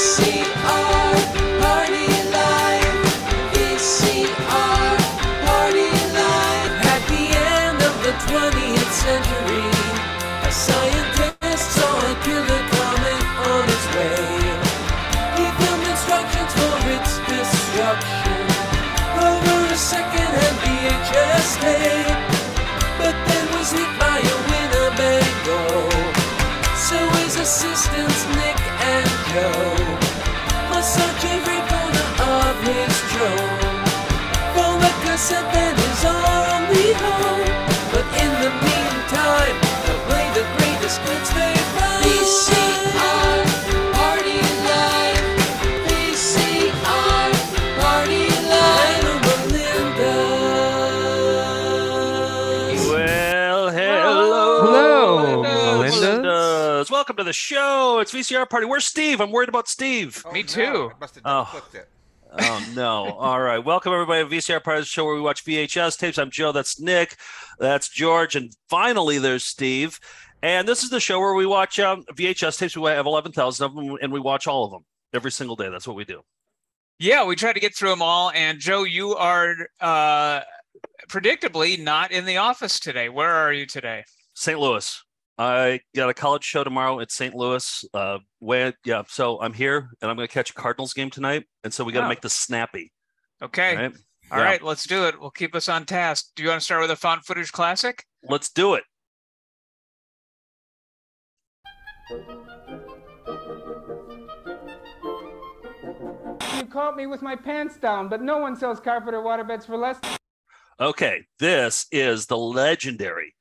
VCR Welcome to the show. It's VCR Party. Where's Steve? I'm worried about Steve. Oh, Me no, too. I must have Oh. clicked it. Oh, no. All right. Welcome, everybody, to VCR Party, the show where we watch VHS tapes. I'm Joe. That's Nick. That's George. And finally, there's Steve. And this is the show where we watch um, VHS tapes. We have 11,000 of them, and we watch all of them every single day. That's what we do. Yeah, we try to get through them all. And Joe, you are uh, predictably not in the office today. Where are you today? St. Louis. I got a college show tomorrow at St. Louis. Uh, where, yeah. So I'm here, and I'm going to catch a Cardinals game tonight. And so we got to Oh. make this snappy. Okay. All, right? All Yeah. right, let's do it. We'll keep us on task. Do you want to start with a found footage classic? Let's do it. You caught me with my pants down, but no one sells carpet or waterbeds for less. Okay, this is the legendary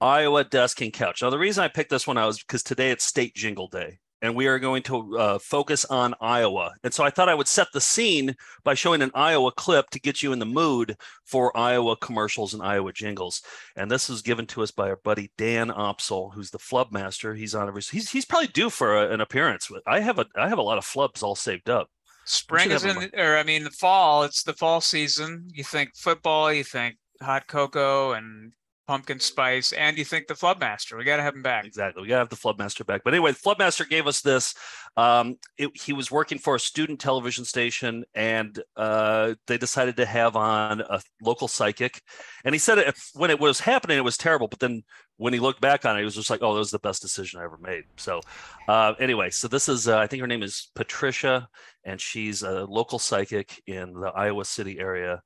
Iowa Desk and Couch. Now, the reason I picked this one out is because today it's State Jingle Day, and we are going to uh, focus on Iowa. And so I thought I would set the scene by showing an Iowa clip to get you in the mood for Iowa commercials and Iowa jingles. And this was given to us by our buddy Dan Opsel, who's the flub master. He's on every. He's he's probably due for a, an appearance. I have a I have a lot of flubs all saved up. Spring is in, or I mean, the fall. It's the fall season. You think football, you think hot cocoa and pumpkin spice, and you think the Flubmaster. We got to have him back. Exactly. We gotta have the Flubmaster back. But anyway, the Flubmaster gave us this. Um, it, he was working for a student television station, and uh, they decided to have on a local psychic. And he said it, when it was happening, it was terrible. But then when he looked back on it, he was just like, "Oh, that was the best decision I ever made." So uh, anyway, so this is uh, I think her name is Patricia, and she's a local psychic in the Iowa City area,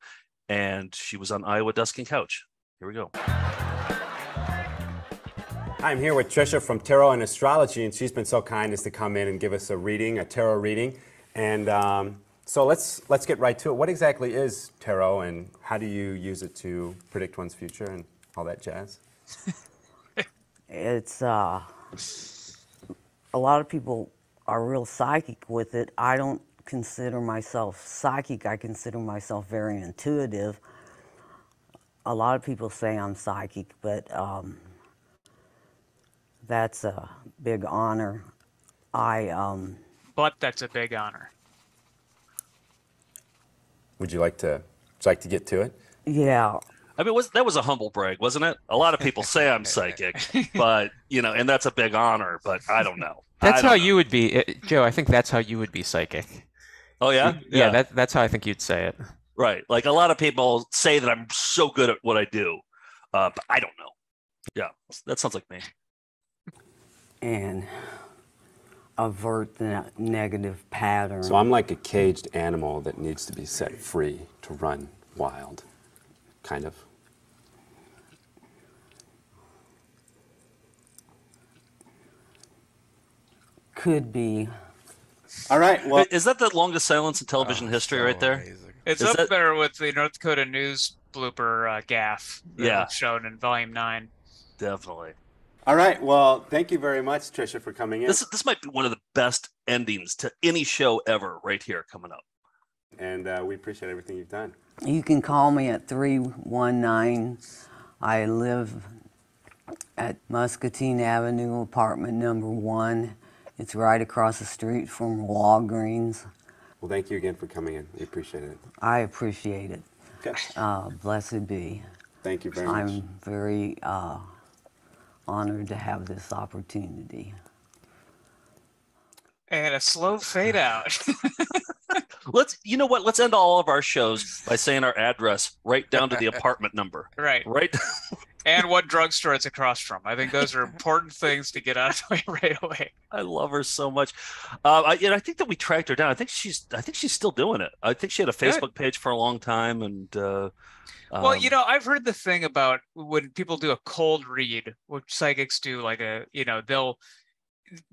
and she was on Iowa Desk and Couch. Here we go. I'm here with Trisha from Tarot and Astrology, and she's been so kind as to come in and give us a reading, a tarot reading. And um, so let's let's get right to it. What exactly is tarot, and how do you use it to predict one's future and all that jazz? it's uh, a lot of people are real psychic with it. I don't consider myself psychic. I consider myself very intuitive. A lot of people say I'm psychic, but um, that's a big honor. I um, But that's a big honor. Would you like to would you like to get to it? yeah, I mean, was that was a humble brag, wasn't it? A lot of people say I'm psychic, but you know, and that's a big honor. But I don't know. That's don't how know. you would be, uh, Joe. I think that's how you would be psychic. Oh yeah, Yeah, that, that's how I think you'd say it. Right. Like a lot of people say that I'm so good at what I do, uh, but I don't know. Yeah, that sounds like me. and avert the negative pattern. So I'm like a caged animal that needs to be set free to run wild, kind of. Could be. All right. Well, Is that the longest silence in television history right there? Amazing. It's Is up that- there with the North Dakota News blooper uh, gaff. Yeah. shown in Volume Nine. Definitely. all right. Well, thank you very much, Trisha, for coming in. This this might be one of the best endings to any show ever. Right here, coming up. and uh, we appreciate everything you've done. You can call me at 319. I live at Muscatine Avenue, apartment number one. It's right across the street from Walgreens. Well, thank you again for coming in. We appreciate it. I appreciate it. Okay. Uh, blessed be. Thank you very much. I'm very uh, honored to have this opportunity. And a slow fade out. Let's, you know what? Let's end all of our shows by saying our address right down to the apartment number. right. Right. And what drugstore it's across from. I think those are important things to get out of the way right away. I love her so much. Uh, I, and I think that we tracked her down. I think she's, I think she's still doing it. I think she had a Good. Facebook page for a long time, and uh, Well, you um, know, I've heard the thing about when people do a cold read, what psychics do, like a, you know, they'll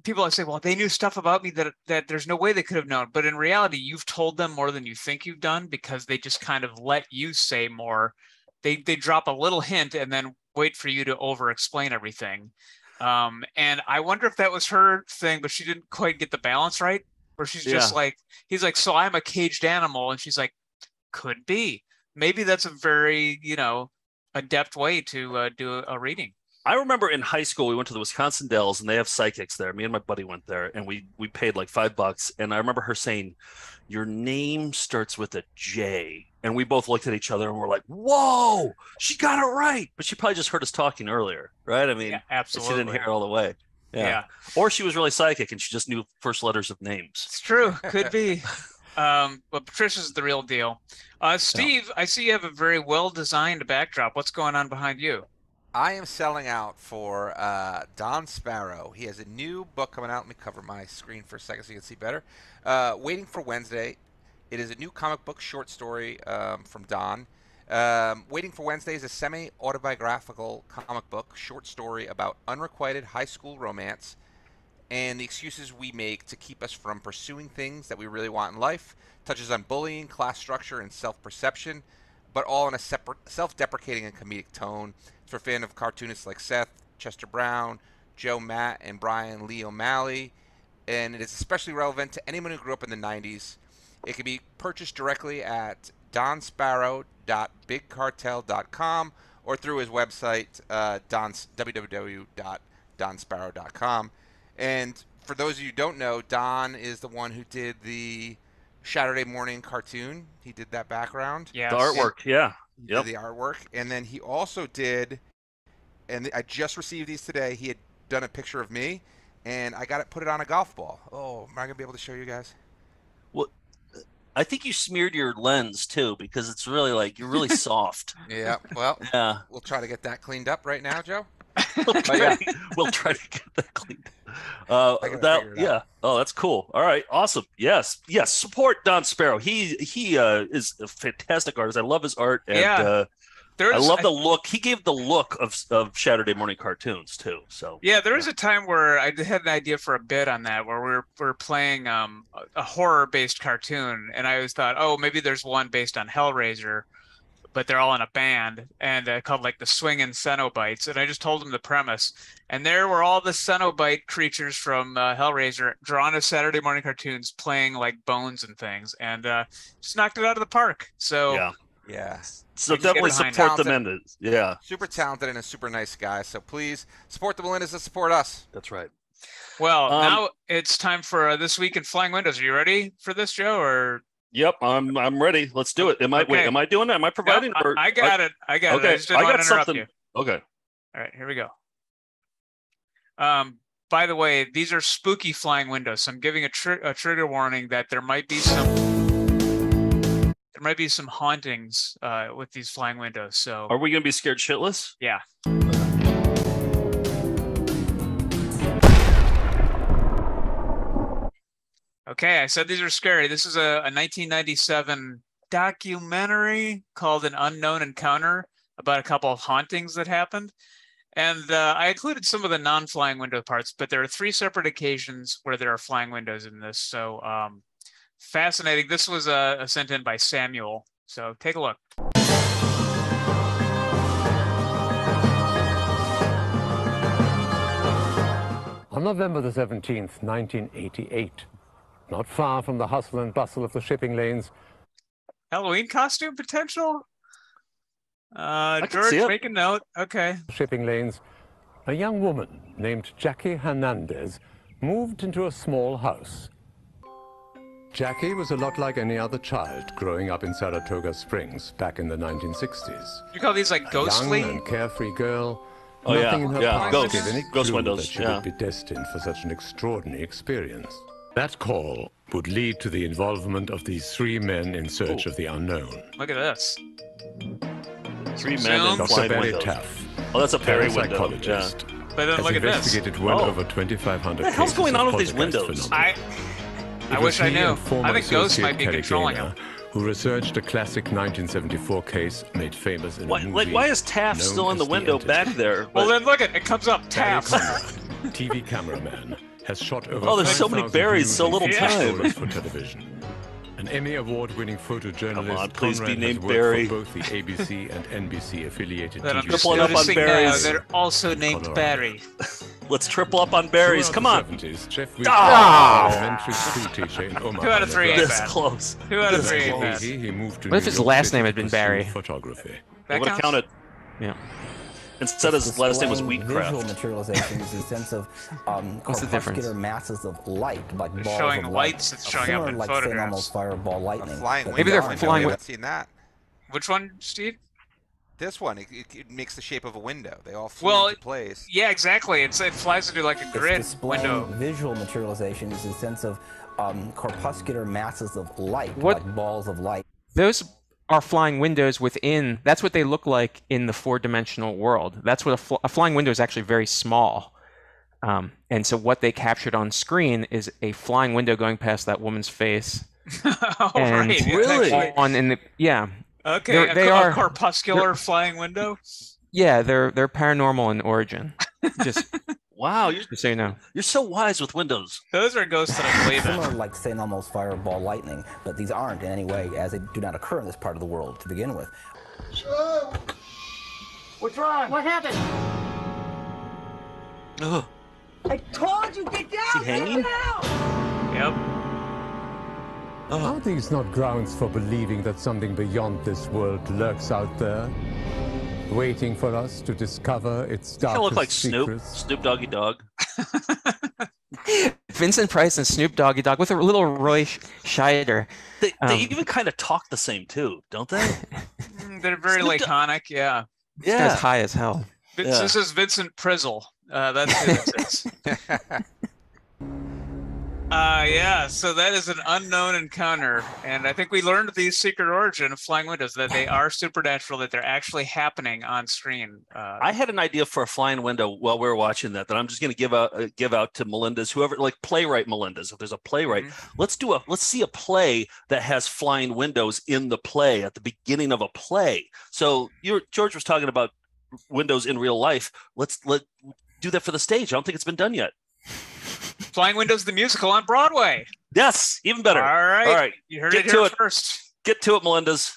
people I say, well, they knew stuff about me that that there's no way they could have known. But in reality, you've told them more than you think you've done because they just kind of let you say more. They they drop a little hint and then wait for you to over explain everything. Um, and I wonder if that was her thing, but she didn't quite get the balance right. Where she's just Yeah. like, he's like, so I'm a caged animal, and she's like, could be maybe that's a very you know adept way to uh, do a, a reading I remember in high school we went to the Wisconsin Dells and they have psychics there. Me and my buddy went there and we we paid like five bucks. And I remember her saying, "Your name starts with a J." And we both looked at each other and we're like, "Whoa, she got it right!" But she probably just heard us talking earlier, right? I mean, yeah she didn't hear it all the way. yeah. Yeah. Or she was really psychic and she just knew first letters of names. it's true could be um but patricia's the real deal uh steve i see you have a very well designed backdrop what's going on behind you I am selling out for uh, Don Sparrow. He has a new book coming out. Let me cover my screen for a second so you can see better. Uh, Waiting for Wednesday. It is a new comic book short story um, from Don. Um, Waiting for Wednesday is a semi autobiographical comic book short story about unrequited high school romance and the excuses we make to keep us from pursuing things that we really want in life. Touches on bullying, class structure, and self perception, but all in a separate, self deprecating and comedic tone. It's for a fan of cartoonists like Seth, Chester Brown, Joe Matt, and Brian Lee O'Malley. And it is especially relevant to anyone who grew up in the 90s. It can be purchased directly at donsparrow.bigcartel.com or through his website, uh, Don's, www.donsparrow.com. And for those of you who don't know, Don is the one who did the Saturday morning cartoon. He did that background. yeah The artwork, yeah. He did Yep. the artwork, and then he also did, and I just received these today. He had done a picture of me, and I got it put it on a golf ball. Oh, am I gonna be able to show you guys? I think you smeared your lens too because it's really like you're really soft. Yeah. Well, Yeah. we'll try to get that cleaned up right now, Joe. We'll yeah. try, we'll try to get that cleaned. Uh, that yeah. out. Oh, that's cool. All right, awesome. Yes, yes. Support Don Sparrow. He he uh, is a fantastic artist. I love his art, and Yeah. uh, there's I love the look. He gave the look of of Saturday morning cartoons too. So Yeah, there was a time where I had an idea for a bit on that, where we are we are playing um, a- a horror-based cartoon, and I always thought, oh, maybe there's one based on Hellraiser, but they're all in a band and uh, called like the Swingin' Cenobites. And I just told him the premise, and there were all the Cenobite creatures from uh, Hellraiser drawn as Saturday morning cartoons, playing like bones and things, and uh, just knocked it out of the park. So yeah. Yeah. So I definitely behind support the that. Mendes. Yeah, Super talented and a super nice guy. So please support the Melindas and support us. that's right. Well, Um, now it's time for uh, this week in Flying Windows. Are you ready for this, Joe? Or Yep, I'm I'm ready. Let's do it. Am I wait? Am I doing it? Am I No, providing? I, or- I got it. I got it. okay, I just didn't I want got to something. you. Okay. All right, here we go. Um, by the way, these are spooky flying windows. So I'm giving a, tr- a trigger warning that there might be some there might be some hauntings uh, with these flying windows. So Are we gonna be scared shitless? yeah. Okay, I said these are scary. This is a, a 1997 documentary called An Unknown Encounter about a couple of hauntings that happened. And uh, I included some of the non flying window parts, but there are three separate occasions where there are flying windows in this. So um, fascinating. This was uh, sent in by Samuel. So take a look. On November the 17th, 1988, not far from the hustle and bustle of the shipping lanes, Halloween costume potential? Uh, George, make a note. Okay. shipping lanes, a young woman named Jackie Hernandez moved into a small house. Jackie was a lot like any other child growing up in Saratoga Springs back in the 1960s. You call these like A ghostly? young and carefree girl. Oh, yeah, Nothing in her yeah, past ghosts, gave any ghost clue windows, that she yeah. would be destined for such an extraordinary experience. That call would lead to the involvement of these three men in search of the unknown. Look at this. Three men Zoom. in Dr. flying Barry windows. Taff, Oh, that's a Perry window. Yeah. parapsychologist, But then has look at this. investigated well Oh. over 2,500 What the hell's going on with these windows? phenomena. I It I was wish I he knew. and former I think ghosts might associate be Kerry controlling Gaynor them. Who researched a classic 1974 case made famous in Why, a movie like, why is Taft still in the window Entity? back there? Well, then look at it comes up Taft. Conrad, TV cameraman, has shot over Oh, there's so many 5,000 Barrys, so little time. for television. An Emmy Award-winning photojournalist, Come on, please be named Barry. for both the ABC and NBC affiliated That I'm TV Triple up on noticing now. They're also named Colorado. Barry. Let's triple up on Barry's. Come on. 70s, Jeff Ah! Weaver, elementary school teacher in Omaha, Two out of three ain't This close. Two out of This three ain't close. bad. He, he moved to What if his York last name had been Barry? Photography. It That would have counts? counted. Yeah. Instead, his last name was Displaying Wheatcraft. Visual materialization is the sense of um, What's the difference? corpuscular masses of light, like balls showing of lights light. that's showing up Similar in like St. photographs. Elmo's fireball A lightning. flying but Maybe they're window. flying. We haven't seen that. Which one, Steve? This one, it, it, it makes the shape of a window. They all fly Well, into place. Yeah, exactly. It's it flies into like a grid displaying window. visual materialization is the sense of um, corpuscular masses of light, What- like balls of light. Those are flying windows within. That's what they look like in the four-dimensional world. That's what a, fl- a flying window is actually very small. Um, and so what they captured on screen is a flying window going past that woman's face. oh, And- right. it's Really? actually- On in the yeah okay, They're- a, they co- a are- corpuscular flying window. yeah they're they're paranormal in origin. Just Wow, you're, just so you know. you're so wise with windows. Those are ghosts that I believe in. Similar like St. Elmo's fireball lightning, but these aren't in any way, as they do not occur in this part of the world to begin with. What's wrong? What happened? Ugh. I told you, get down! he hanging? Get down! Yep. Are these not grounds for believing that something beyond this world lurks out there, waiting for us to discover its Kind of darkest look like Snoop, secrets? Snoop Doggy Dogg. Vincent Price and Snoop Doggy Dogg with a little Roy Sch- Scheider. They, they Um, even kind of talk the same too, don't they? Mm, They're very Snoop Dogg- laconic. Yeah. This guy's high as hell. Vin- Yeah. This is Vincent Prizzle. Uh, that's who this is. Uh, yeah, so that is an unknown encounter, and I think we learned the secret origin of flying windows that they are supernatural, that they're actually happening on screen. Uh, I had an idea for a flying window while we were watching that that I'm just going to give out uh, give out to Melinda's whoever like playwright Melinda's if there's a playwright. Mm-hmm. let's do a let's see a play that has flying windows in the play at the beginning of a play. So you George was talking about windows in real life. Let's let do that for the stage. I don't think it's been done yet Flying Windows the musical on Broadway. yes even better All right, all right you heard get it to here it. first. get to it Melinda's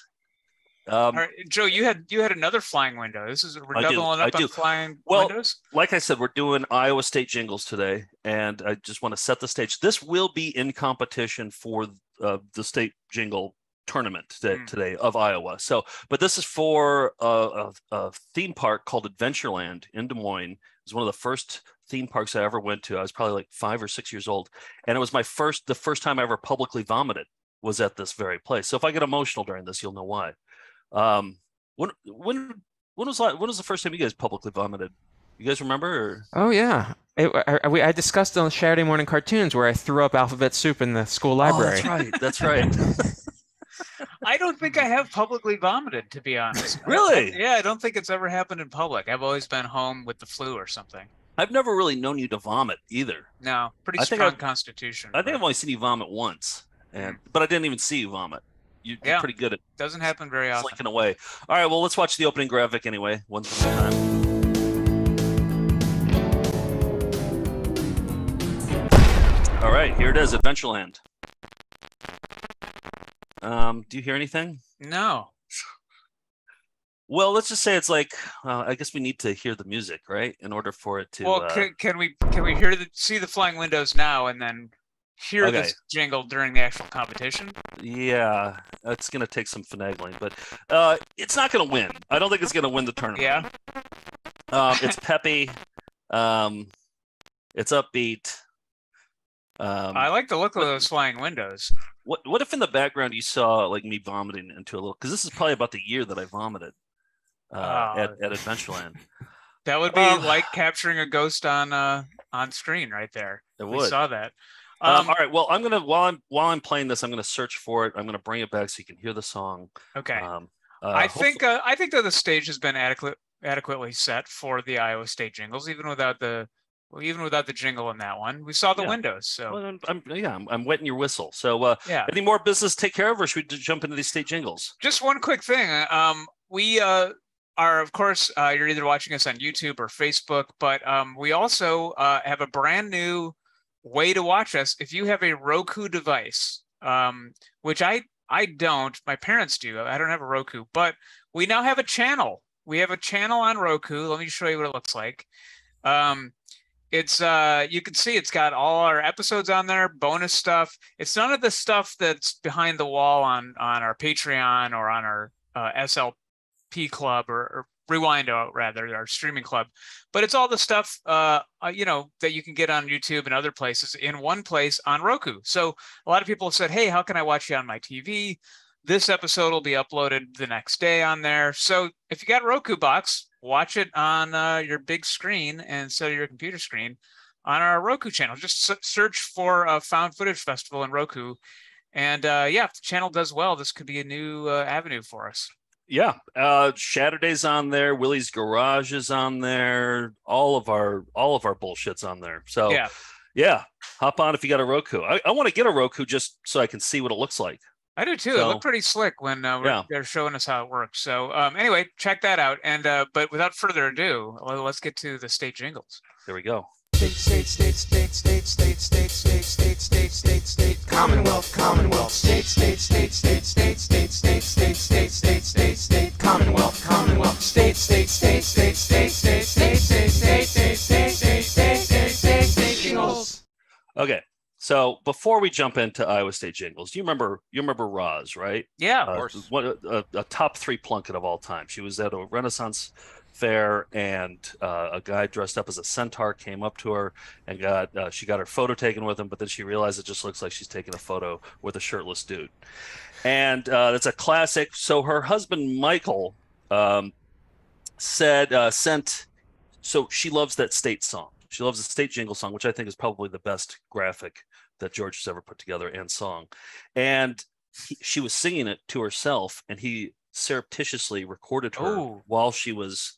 um, right, Joe, you had you had another flying window. This is we're I do, doubling I up on do. flying Well, windows. like I said, we're doing Iowa State jingles today, and I just want to set the stage. This will be in competition for uh, the state jingle tournament today, Mm. today of Iowa. So, but this is for a, a, a theme park called Adventureland in Des Moines. It was one of the first theme parks I ever went to. I was probably like five or six years old, and it was my first, the first time I ever publicly vomited was at this very place. So if I get emotional during this, you'll know why. Um, when when when was when was the first time you guys publicly vomited? You guys remember? Or? Oh yeah, it, I, we, I discussed on Saturday morning cartoons where I threw up alphabet soup in the school library. Oh, that's right. That's right. I don't think I have publicly vomited, to be honest. I- Really? I- yeah, I don't think it's ever happened in public. I've always been home with the flu or something. I've never really known you to vomit either. No, pretty I strong constitution. I think I've only seen you vomit once, and but I didn't even see you vomit. You, You're pretty good at doesn't happen very often. slinking away. All right, well, let's watch the opening graphic anyway, one thing at a time. All right, here it is, Adventureland. Um, do you hear anything? No. Well, let's just say it's like uh, I guess we need to hear the music, right, in order for it to. Well, uh, can, can we can we hear the see the flying windows now and then hear Okay. this jingle during the actual competition? Yeah, it's going to take some finagling, but uh, it's not going to win. I don't think it's going to win the tournament. Yeah. Um, it's peppy. Um, it's upbeat. Um, I like the look of those flying windows. what what if in the background you saw like me vomiting into a little? Because this is probably about the year that I vomited uh, Oh. at at Adventureland. That would be Um, like capturing a ghost on uh on screen right there. It would. We saw that. Um, Um, all right. Well, I'm gonna while I'm while I'm playing this, I'm gonna search for it. I'm gonna bring it back so you can hear the song. Okay. Um, uh, I hopefully- think uh, I think that the stage has been adequate adequately set for the Iowa State jingles, even without the well, even without the jingle in that one. We saw the Yeah. windows, so Well, I'm, I'm yeah, I'm, I'm wetting your whistle. So, uh, yeah. any more business to take care of, or should we jump into these state jingles? Just one quick thing. uh, Um, we uh, are, of course, uh, you're either watching us on YouTube or Facebook, but um, we also uh, have a brand new way to watch us. If you have a Roku device, um, which I I don't, my parents do. I don't have a Roku, but we now have a channel. We have a channel on Roku. Let me show you what it looks like. Um, it's uh you can see it's got all our episodes on there bonus stuff it's none of the stuff that's behind the wall on on our patreon or on our uh, slp club or, or Rewind-O rather our streaming club but it's all the stuff uh, uh you know that you can get on youtube and other places in one place on roku so a lot of people have said hey how can i watch you on my tv this episode will be uploaded the next day on there so if you got roku box watch it on uh, your big screen instead of your computer screen on our Roku channel. Just search for uh, Found Footage Festival in Roku. And uh, yeah, if the channel does well, this could be a new uh, avenue for us. Yeah, uh, Saturdays on there. Willie's Garage is on there. All of our all of our bullshit's on there. So Yeah. yeah, hop on if you got a Roku. I, I want to get a Roku just so I can see what it looks like. I do too. it looked pretty slick when uh, Yeah. they're showing us how it works. So um, anyway, check that out. And uh, but without further ado, let's get to the state jingles. There we go. State, state, state, state, state, state, state, state, state, state, state, state, Commonwealth, Commonwealth, state, state, state, state, state, state, state, state, state, state, state, state, Commonwealth, Commonwealth, state, state, state, state, state, state, state, state, state, state, state, state, state, state, state, state, jingles. Okay. So before we jump into Iowa State jingles, you remember you remember Roz, right? Yeah, Uh, one, a, a top three plunket of all time. She was at a Renaissance fair, and uh, a guy dressed up as a centaur came up to her and got uh, she got her photo taken with him, but then she realized it just looks like she's taking a photo with a shirtless dude, and uh, that's a classic. So her husband Michael um, said uh, sent. So she loves that state song. She loves the state jingle song, which I think is probably the best graphic that George has ever put together and song. And he, she was singing it to herself, and he surreptitiously recorded her Oh. while she was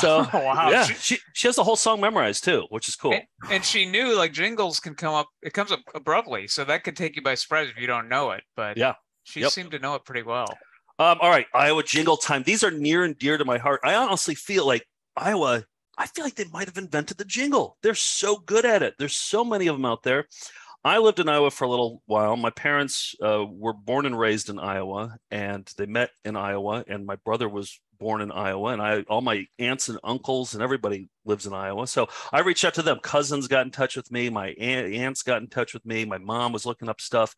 So wow. yeah, She- she she has the whole song memorized too, which is cool. And, and she knew like jingles can come up. It comes up abruptly, so that could take you by surprise if you don't know it. But Yeah. she Yep. seemed to know it pretty well. Um, all right, Iowa jingle time. These are near and dear to my heart. I honestly feel like Iowa, I feel like they might have invented the jingle. They're so good at it. There's so many of them out there. I lived in Iowa for a little while. My parents uh, were born and raised in Iowa, and they met in Iowa. And my brother was born in Iowa, and I all my aunts and uncles and everybody lives in Iowa. So I reached out to them. Cousins got in touch with me. My aunt, aunts got in touch with me. My mom was looking up stuff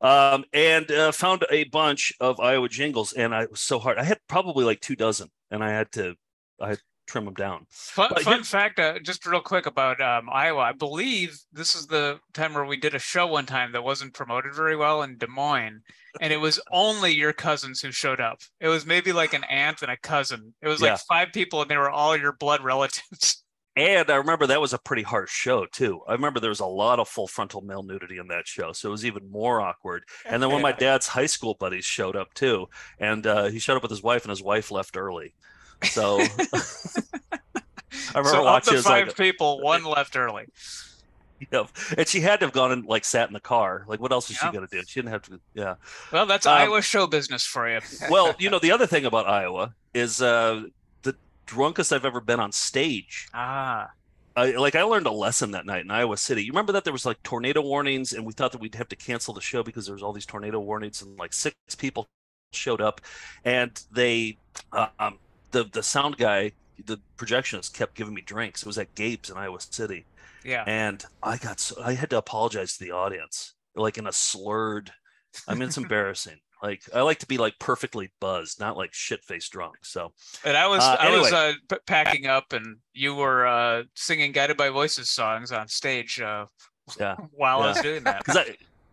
um, and uh, found a bunch of Iowa jingles, and I was so hard. I had probably like two dozen, and I had to, I trim them down. Fun, fun fact, uh, just real quick about um, Iowa. I believe this is the time where we did a show one time that wasn't promoted very well in Des Moines, and it was only your cousins who showed up. It was maybe like an aunt and a cousin. It was like Yeah. five people, and they were all your blood relatives. And I remember that was a pretty harsh show too. I remember there was a lot of full frontal male nudity in that show, so it was even more awkward. And then one of my dad's high school buddies showed up too, and uh, he showed up with his wife, and his wife left early. So I remember so of watching. the it, it's like, five people, one left early. Yep. And she had to have gone and like sat in the car. Like, what else was she gonna do? She didn't have to. Yeah. Well, that's Um, Iowa show business for you. Well, you know, the other thing about Iowa is uh, the drunkest I've ever been on stage. Ah, I, like I learned a lesson that night in Iowa City. You remember that there was like tornado warnings, and we thought that we'd have to cancel the show because there was all these tornado warnings, and like six people showed up, and they, uh, um, the the sound guy, the projectionist kept giving me drinks. It was at Gabe's in Iowa City, yeah. and I got so I had to apologize to the audience, like in a slurred. I mean, it's embarrassing. Like I like to be like perfectly buzzed, not like shit faced drunk. So And I was Uh, I was uh, p- packing up, and you were uh, singing "Guided by Voices" songs on stage uh, yeah, while I was doing that. because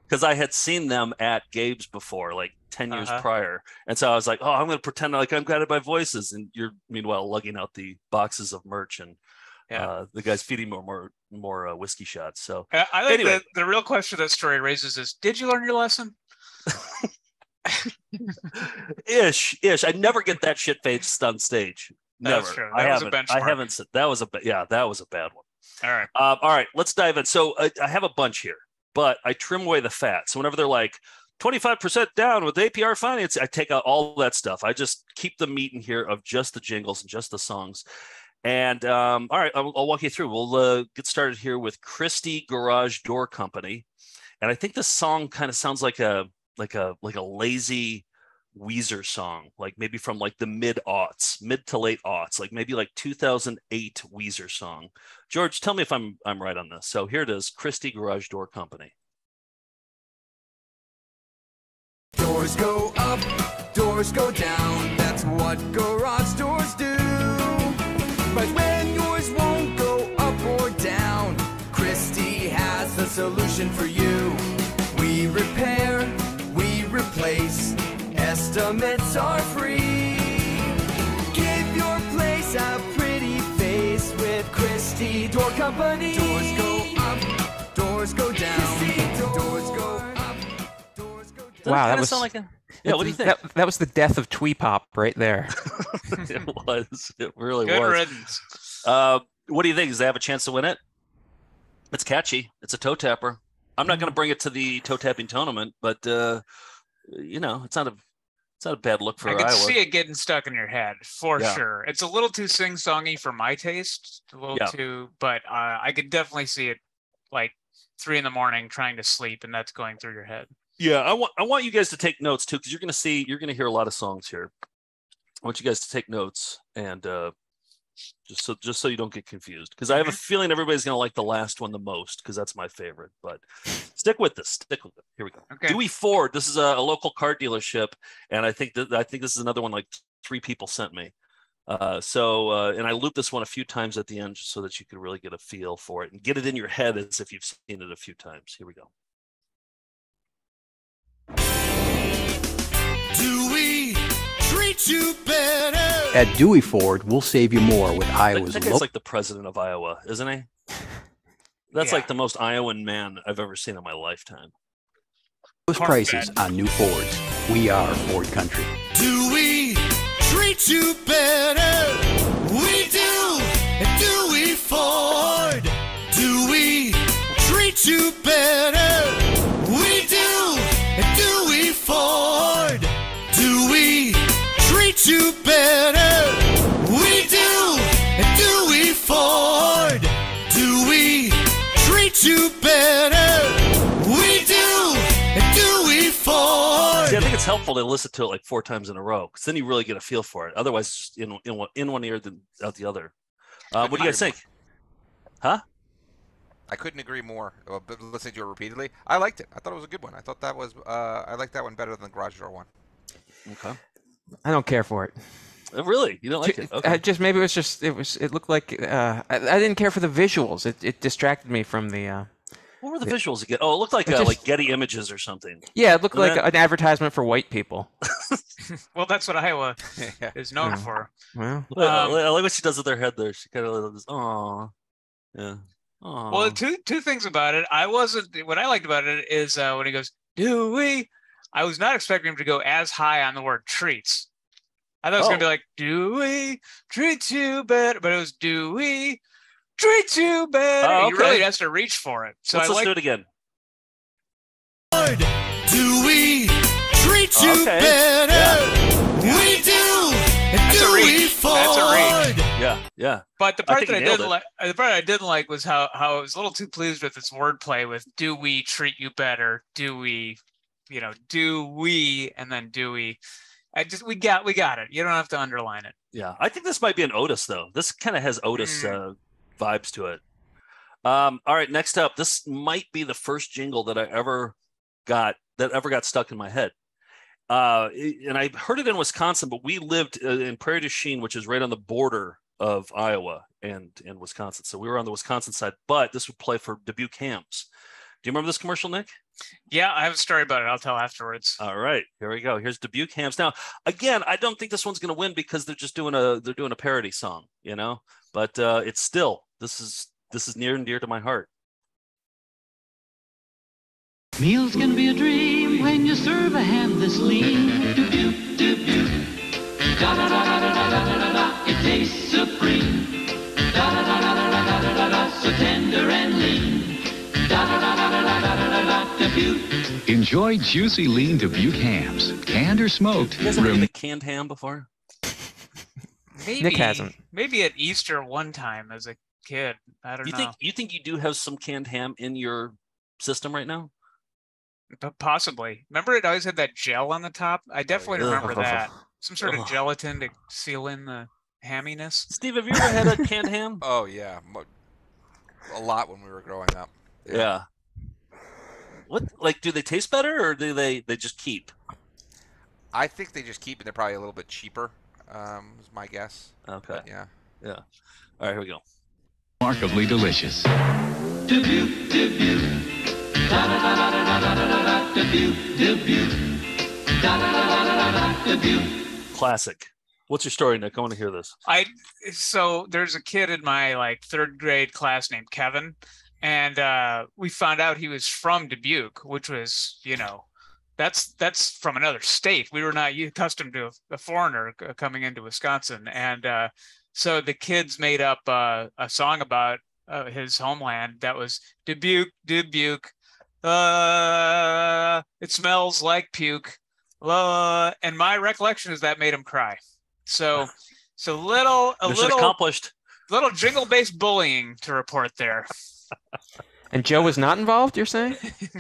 because I had seen them at Gabe's before, like 10 years Uh-huh. prior, and so I was like, oh, I'm gonna pretend like I'm guided by voices, and you're meanwhile lugging out the boxes of merch, and Yeah. uh, the guy's feeding more more more uh, whiskey shots. So I, I think Anyway. that the real question that story raises is: Did you learn your lesson? ish ish, I never get that shit faced on stage. Never. I was haven't. I benchmark. haven't. said That was a yeah. That was a bad one. All right. Um, all right, let's dive in. So I, I have a bunch here, but I trim away the fat. So whenever they're like 25% down with APR finance, I take out all that stuff. I just keep the meat in here of just the jingles and just the songs. And um, all right, I'll, I'll walk you through. We'll uh, get started here with Christie Garage Door Company, and I think this song kind of sounds like a like a like a lazy Weezer song, like maybe from like the mid aughts, mid to late aughts, like maybe like 2008 Weezer song. George, tell me if I'm I'm right on this. So here it is, Christie Garage Door Company. Doors go up, doors go down. That's what garage doors do. But when yours won't go up or down, Christie has the solution for you. We repair. Estimates are free. Give your place a pretty face with Christie Door Company. Doors go up, doors go down. Doors go up, doors go down. Wow, that kinda was sound like a yeah. What do you think? That, that was the death of twee pop right there. it was. It really Good was. riddance. Uh, what do you think? Does they have a chance to win it? It's catchy. It's a toe tapper. I'm not going to bring it to the toe tapping tournament, but uh, you know, it's not a it's not a bad look for I can Iowa. see it getting stuck in your head for Yeah. sure. It's a little too sing songy for my taste, a little Yeah. too, but uh, I could definitely see it like three in the morning trying to sleep, and that's going through your head. Yeah, I want I want you guys to take notes too, because you're going to see you're going to hear a lot of songs here. I want you guys to take notes and uh, just so just so you don't get confused, because I have a feeling everybody's going to like the last one the most, because that's my favorite. But stick with this. Stick with it. Here we go. Okay. Dewey Ford. This is a, a local car dealership, and I think that I think this is another one like three people sent me. Uh, so uh, and I looped this one a few times at the end just so that you could really get a feel for it and get it in your head as if you've seen it a few times. Here we go. Do we treat you better? At Dewey Ford, we'll save you more with I Iowa's think local. it's like the president of Iowa, isn't he? That's Yeah. like the most Iowan man I've ever seen in my lifetime. lowest prices on new Fords. We are Ford Country. Do we treat you better? We do. Do we Ford? Do we treat you better? Helpful to listen to it like four times in a row because then you really get a feel for it. Otherwise, it's just in in one, in one ear then out the other. Uh, what do you guys think? Huh? I couldn't agree more. but Listening to it repeatedly, I liked it. I thought it was a good one. I thought that was uh, I liked that one better than the garage door one. Okay. I don't care for it. Uh, Really? You don't like it? Okay. just maybe it was just it was it looked like uh, I, I didn't care for the visuals. It it distracted me from the. Uh, What were the visuals again? Oh, it looked like It uh, just- like Getty Images or something. yeah, it looked And like then- an advertisement for white people. Well, that's what Iowa Yeah. is known Yeah. for. Well, Well, Um, I like what she does with her head there. She kind of does. Oh, yeah. Aw. Well, two two things about it. I wasn't. What I liked about it is uh, when he goes, "Do we?" I was not expecting him to go as high on the word treats. I thought it was gonna be Oh. like, "Do we treat you better?" But it was, "Do we treat you better?" Oh, He really okay. has to reach for it. So Let's I listen to like. it again. Do we treat you Okay. better? We do. That's a do we reach. That's a reach. Yeah, yeah. But the part think that I didn't like, the part I didn't like was how how I was a little too pleased with its wordplay with "Do we treat you better?" Do we, you know, do we, and then do we? I just we got we got it. You don't have to underline it. Yeah, I think this might be an Otis though. This kind of has Otis Mm. uh, vibes to it. Um, all right, next up, this might be the first jingle that I ever got that ever got stuck in my head, uh, and I heard it in Wisconsin, but we lived uh, in Prairie du Chien, which is right on the border of Iowa and and Wisconsin. So we were on the Wisconsin side, but this would play for Dubuque Hams. Do you remember this commercial, Nick? Yeah, I have a story about it. I'll tell afterwards. All right, here we go. Here's Dubuque Hams. Now, again, I don't think this one's going to win because they're just doing a they're doing a parody song, you know. But uh, it's still this is this is near and dear to my heart. Meals can be a dream when you serve a ham this lean. Dubuque, Dubuque. Da da da da da da da da da da. It tastes supreme. Da da da da da da da da da da. So tender and lean. Da da da da da da da da da da. Dubuque. Enjoy juicy lean Dubuque hams, canned or smoked. You guys ever Rem- a canned ham before? Maybe, hasn't. Maybe at Easter one time as a kid. I don't You know. think you think you do have some canned ham in your system right now? But possibly. Remember it always had that gel on the top? I definitely yeah. remember that. Some sort of gelatin to seal in the hamminess. Steve, have you ever had a canned ham? Oh yeah, a lot when we were growing up. Yeah. What like do they taste better or do they they just keep? I think they just keep and They're probably a little bit cheaper. Um, is my guess. Okay. But yeah. Yeah. All right, here we go. Remarkably delicious. Dubuque, Dubuque. Da da da da da da da da da. Dubuque, Dubuque. Da da da da da da da. Dubuque. Classic. What's your story, Nick? I want to hear this. I so there's a kid in my like third grade class named Kevin, and uh, we found out he was from Dubuque, which was you know that's that's from another state. We were not u- accustomed to a, a foreigner coming into Wisconsin, and uh, so the kids made up uh, a song about uh, his homeland that was Dubuque, Dubuque. Uh, it smells like puke. Uh, and my recollection is that made him cry. So, so little a Mission little accomplished. little jingle based bullying to report there. And Joe was not involved. You're saying?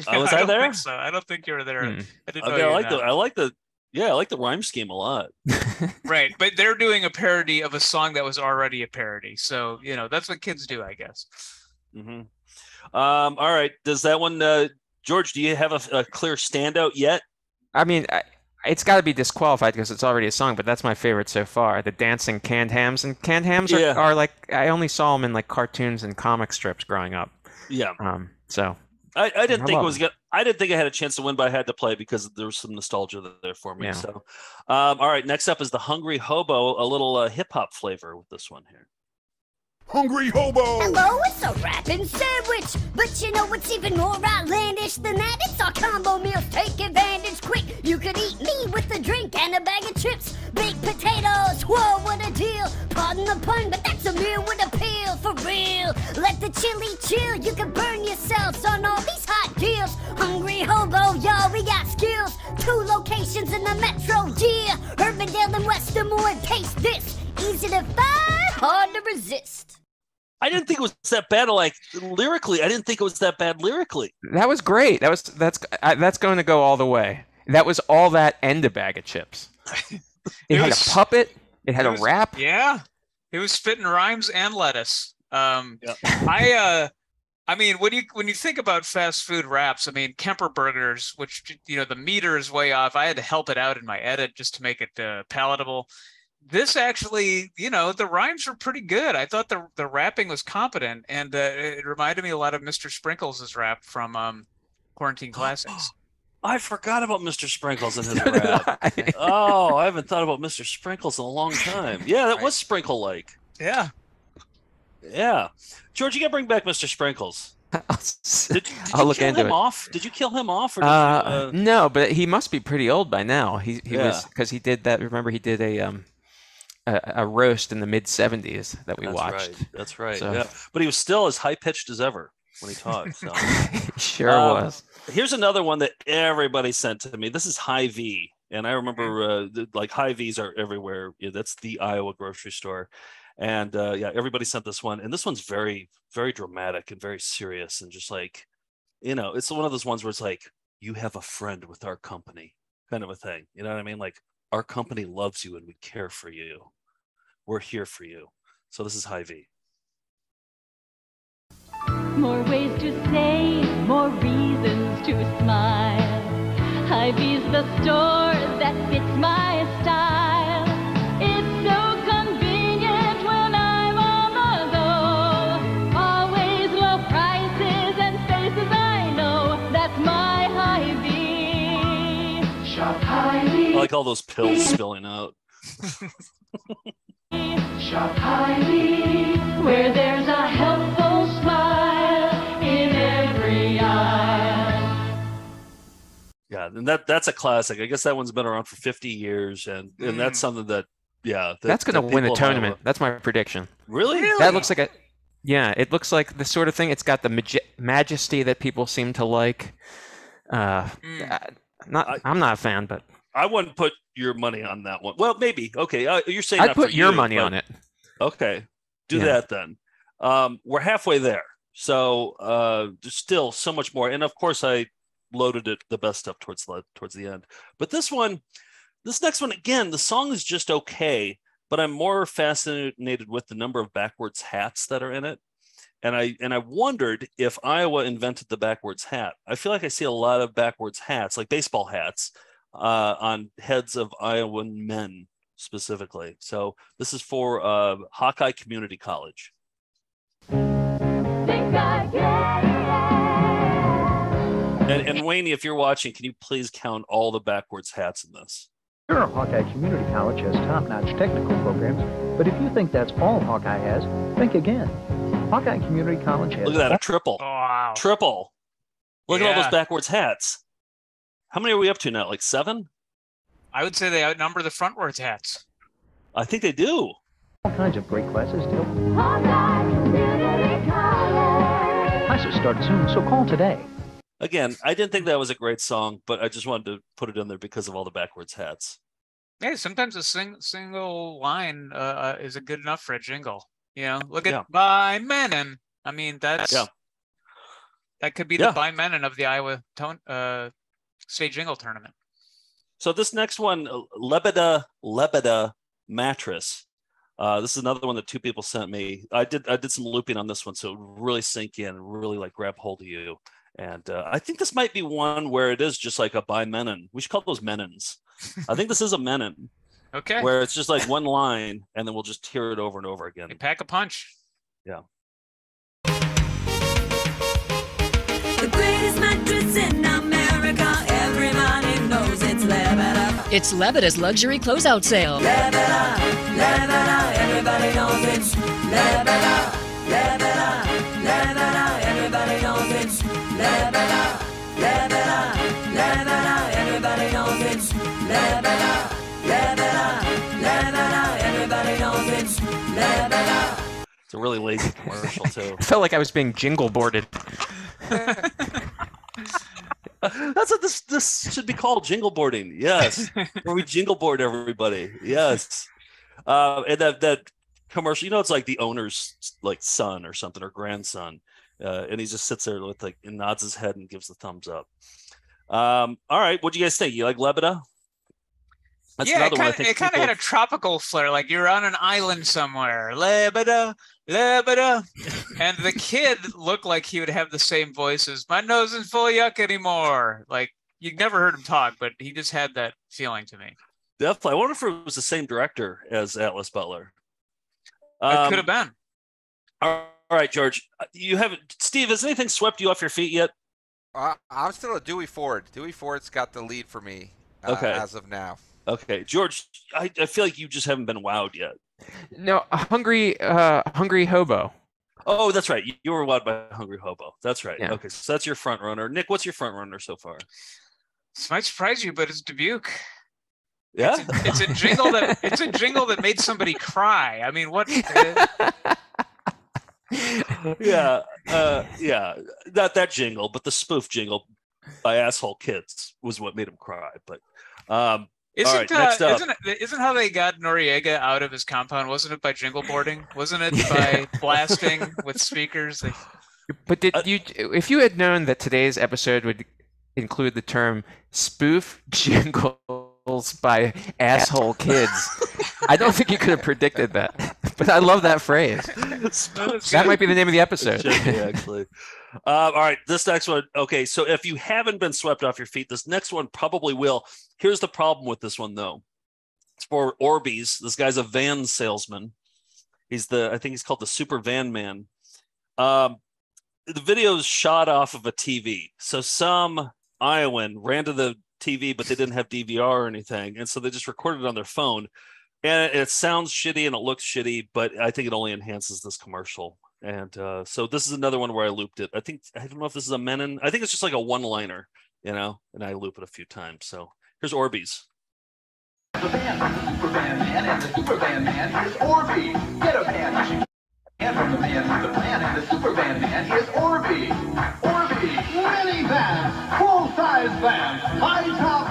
Oh, was I don't there? think so. I don't think you were there. Hmm. I didn't know Okay, you I were like the. I like the yeah, I like the rhyme scheme a lot. right, but they're doing a parody of a song that was already a parody. So you know that's what kids do, I guess. hmm Um, all right. Does that one uh George, do you have a, a clear standout yet? I mean, I, it's got to be disqualified because it's already a song, but that's my favorite so far. The dancing canned hams and canned hams are, Yeah. are like I only saw them in like cartoons and comic strips growing up. Yeah. Um. So I, I didn't I think it was them. I didn't think I had a chance to win, but I had to play because there was some nostalgia there for me. Yeah. So, um, all right. Next up is the Hungry Hobo, a little uh, hip hop flavor with this one here. Hungry hobo! Hello, it's a rapping sandwich. But you know what's even more outlandish than that? It's our combo meals. Take advantage quick. You could eat me with a drink and a bag of chips. Baked potatoes. Whoa, what a deal. Pardon the pun, but that's a meal with a appeal. For real. Let the chili chill. You can burn yourselves on all these hot deals. Hungry hobo, y'all, we got skills. Two locations in the metro, yeah. Urbandale and Westermore. Taste this. Easy to find, hard to resist. I didn't think it was that bad. Like lyrically, I didn't think it was that bad lyrically. that was great. That was that's I, that's going to go all the way. That was all that and a bag of chips. It, It had was- a puppet. It had It a was- rap. Yeah, it was spitting rhymes and lettuce. Um, I uh, I mean, when you when you think about fast food wraps, I mean Kemper burgers, which you know the meter is way off. I had to help it out in my edit just to make it uh, palatable. This actually, you know, the rhymes were pretty good. I thought the the rapping was competent, and uh, it reminded me a lot of Mr. Sprinkles' rap from um, Quarantine Classics. I forgot about Mr. Sprinkles and his rap. oh, I haven't thought about Mr. Sprinkles in a long time. Yeah, that was Sprinkle like. Yeah. Yeah. George, you gotta bring back Mr. Sprinkles. Did, did I'll you look kill into him it. off? Did you kill him off? Or did Uh, you, uh, no, but he must be pretty old by now. He he was because he did that. Remember, he did a um a, a roast in the mid '70s that we That's watched. right. That's right. So- Yeah. But he was still as high pitched as ever when he talked. So. Sure Um, was. Here's another one that everybody sent to me. This is Hy-Vee, and I remember uh, the, like Hy-Vee's are everywhere. Yeah, that's the Iowa grocery store, and uh, yeah, everybody sent this one, and this one's very, very dramatic and very serious, and just like, you know, it's one of those ones where it's like you have a friend with our company, kind of a thing. You know what I mean? Like our company loves you and we care for you. We're here for you. So this is Hy-Vee. More ways to save, more reasons to smile. Hy-Vee's the store that fits my style. It's so convenient when I'm on the go. Always low prices and spaces I know. That's my Hy-Vee. Shop Hy-Vee. like all those pills spilling out. Shop Hy-Vee. Where there's a helpful smile in every aisle. Yeah, and that that's a classic. I guess that one's been around for 50 years, and and that's something that yeah, that, That's going that to win a people of tournament. That's my prediction. Really? That looks like a. Yeah, it looks like the sort of thing. It's got the maj- majesty that people seem to like. Uh, uh, not, I'm not a fan, but I wouldn't put your money on that one. Well, maybe. Okay, uh, you're saying I'd put your you, money but- on it. Okay, do Yeah. that then. Um, we're halfway there, so uh, there's still so much more. And of course, I loaded it the best stuff towards the towards the end. But this one, this next one again, the song is just okay, but I'm more fascinated with the number of backwards hats that are in it. And I and I wondered if Iowa invented the backwards hat. I feel like I see a lot of backwards hats, like baseball hats, uh, on heads of Iowan men specifically. So this is for uh, Hawkeye Community College. And, and Wayne, if you're watching, can you please count all the backwards hats in this? Sure, Hawkeye Community College has top-notch technical programs, but if you think that's all Hawkeye has, think again. Hawkeye Community College has... Look at that, a triple. Oh, wow. Triple. Look at all those backwards hats. How many are we up to now? Like seven? I would say they outnumber the frontwards hats. I think they do. all kinds of great classes still. Classes start soon, so call today. Again, I didn't think that was a great song, but I just wanted to put it in there because of all the backwards hats. Yeah, sometimes a sing- single line uh, uh, is a good enough for a jingle. You know, look at Yeah. by Menon. I mean, that's Yeah. that could be Yeah. the by Menon of the Iowa tone, uh, state jingle tournament. So this next one, uh, Lebeda Lebeda mattress. Uh, this is another one that two people sent me. I did I did some looping on this one, so it really sink in, really like grab hold of you. And uh, I think this might be one where it is just like a by Menon. We should call those Menons. I think this is a Menon. Okay. Where it's just like one line, and then we'll just hear it over and over again. Pack a punch. Yeah. The greatest mattress in America. Everybody knows it's Lebeda. It's Lebeda's luxury closeout sale. Lebeda, Lebeda. Everybody knows it's Lebeda. Lebeda, Lebeda. Everybody knows it's Lebeda. Lebeda, Lebeda. Everybody knows it's Lebeda. Lebeda, Lebeda. Everybody knows it's Lebeda. It's a really lazy commercial too. I felt like I was being jingle boarded. That's what this this should be called jingle boarding. Yes, where we jingle board everybody. Yes, uh, and that that commercial. You know, it's like the owner's like son or something or grandson, uh, and he just sits there with like and nods his head and gives the thumbs up. Um, all right, what do you guys think? You like Lebeda? That's yeah, it another one I kind, of, think it kind of had a tropical flair, like you're on an island somewhere. Lebeda. And the kid looked like he would have the same voice as my nose isn't full of yuck anymore. Like you never heard him talk, but he just had that feeling to me. Definitely. I wonder if it was the same director as Atlas Butler. It Um, could have been. All right, George. uh, You haven't, Steve. Has anything swept you off your feet yet? Uh, I'm still a Dewey Ford. Dewey Ford's got the lead for me uh, Okay. as of now. Okay, George. I, I feel like you just haven't been wowed yet. No, hungry, uh, hungry hobo. Oh, that's right. You, you were wowed by Hungry Hobo. That's right. Yeah. Okay, so that's your front runner. Nick, what's your front runner so far? This might surprise you, but it's Dubuque. Yeah. It's a jingle that it's a jingle that made somebody cry. I mean, what? yeah, uh, yeah. Not that jingle, but the spoof jingle by Asshole Kids was what made him cry. But um, Isn't, all right, uh, next up. isn't it- isn't how they got Noriega out of his compound? Wasn't it by jingle boarding? Wasn't it by blasting with speakers? They- But did you, if you had known that today's episode would include the term spoof jingles by asshole kids, I don't think you could have predicted that. But I love that phrase. That might be the name of the episode. It should be, actually. Uh, all right, this next one. Okay, so if you haven't been swept off your feet, this next one probably will. Here's the problem with this one, though. It's for Orbeez. This guy's a van salesman. He's the, I think he's called the Super Van Man. Um, the video is shot off of a TV. So some Iowan ran to the TV, but they didn't have DVR or anything, and so they just recorded it on their phone. And it sounds shitty and it looks shitty, but I think it only enhances this commercial. And uh, so this is another one where I looped it. I think I don't know if this is a Menon. I think it's just like a one-liner, you know, and I loop it a few times. So here's Orbeez. The band Superman Man and the Superman Man is Orby. Get a band. And from the to the plan and the Superman Man is Orby. Orby. Minivan. Full-size van. High-top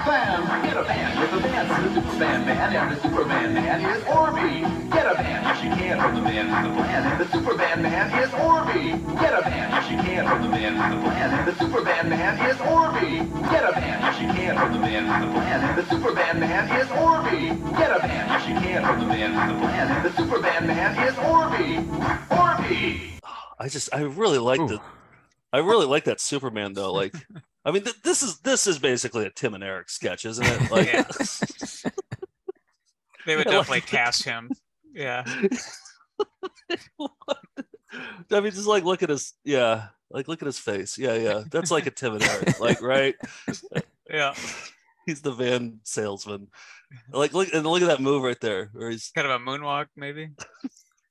band the Superman Man and the Superman Man is Orby. Get a band. Yes, you can from the man to the plan and the Superman Man is Orby. Get a band. Yes, you can from the man to the plan and the Superman Man is Orby. Get a band. Yes, you can from the man to the plan and the Superman Man is Orby. Get a band. Yes, you can from the man to the plan and the Superman Man is Orby. Orby. I just I really like the I really like that Superman though. Like I mean th- this is this is basically a Tim and Eric sketch, isn't it? Like Yeah. They would I like definitely cast him. Yeah. I mean just like look at his yeah, like look at his face. Yeah, yeah. That's like a Tim and Eric, like right? Yeah. He's the van salesman. Like look and look at that move right there where he's Kind of a moonwalk, maybe.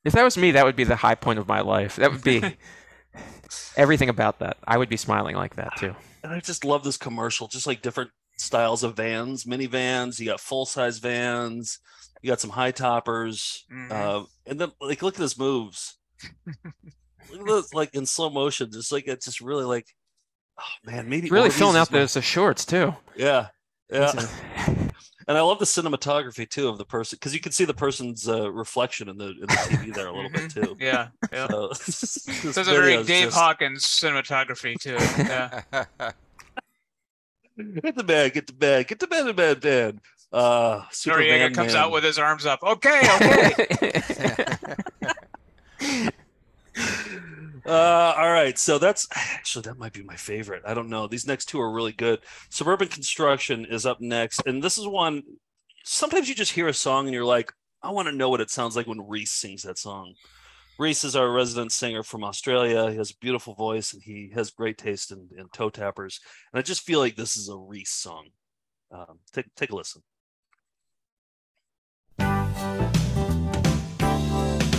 If that was me, that would be the high point of my life. That would be everything about that. I would be smiling like that too. and I just love this commercial, just like different styles of vans, minivans, you got full size vans, you got some high toppers, Mhm. uh, and then like look at his moves. look at those like in slow motion, just like it's just really like oh man, maybe Really filling out those the shorts too. Yeah. Yeah. And I love the cinematography too of the person because you can see the person's uh, reflection in the in the TV there a little bit too. Mm-hmm. Yeah. Yeah. So, this There's a very Dave just- Hawkins cinematography too. Yeah. Get the bag, get the bag, get the bed, bed, bed. Uh, Super Noriega comes Man. out with his arms up. Okay, okay. Uh, all right, so that's actually that might be my favorite. I don't know. These next two are really good. Suburban Construction is up next, and this is one. Sometimes you just hear a song and you're like, I want to know what it sounds like when Reese sings that song. Reese is our resident singer from Australia. He has a beautiful voice and he has great taste in, in toe tappers. And I just feel like this is a Reese song. Um, take take a listen.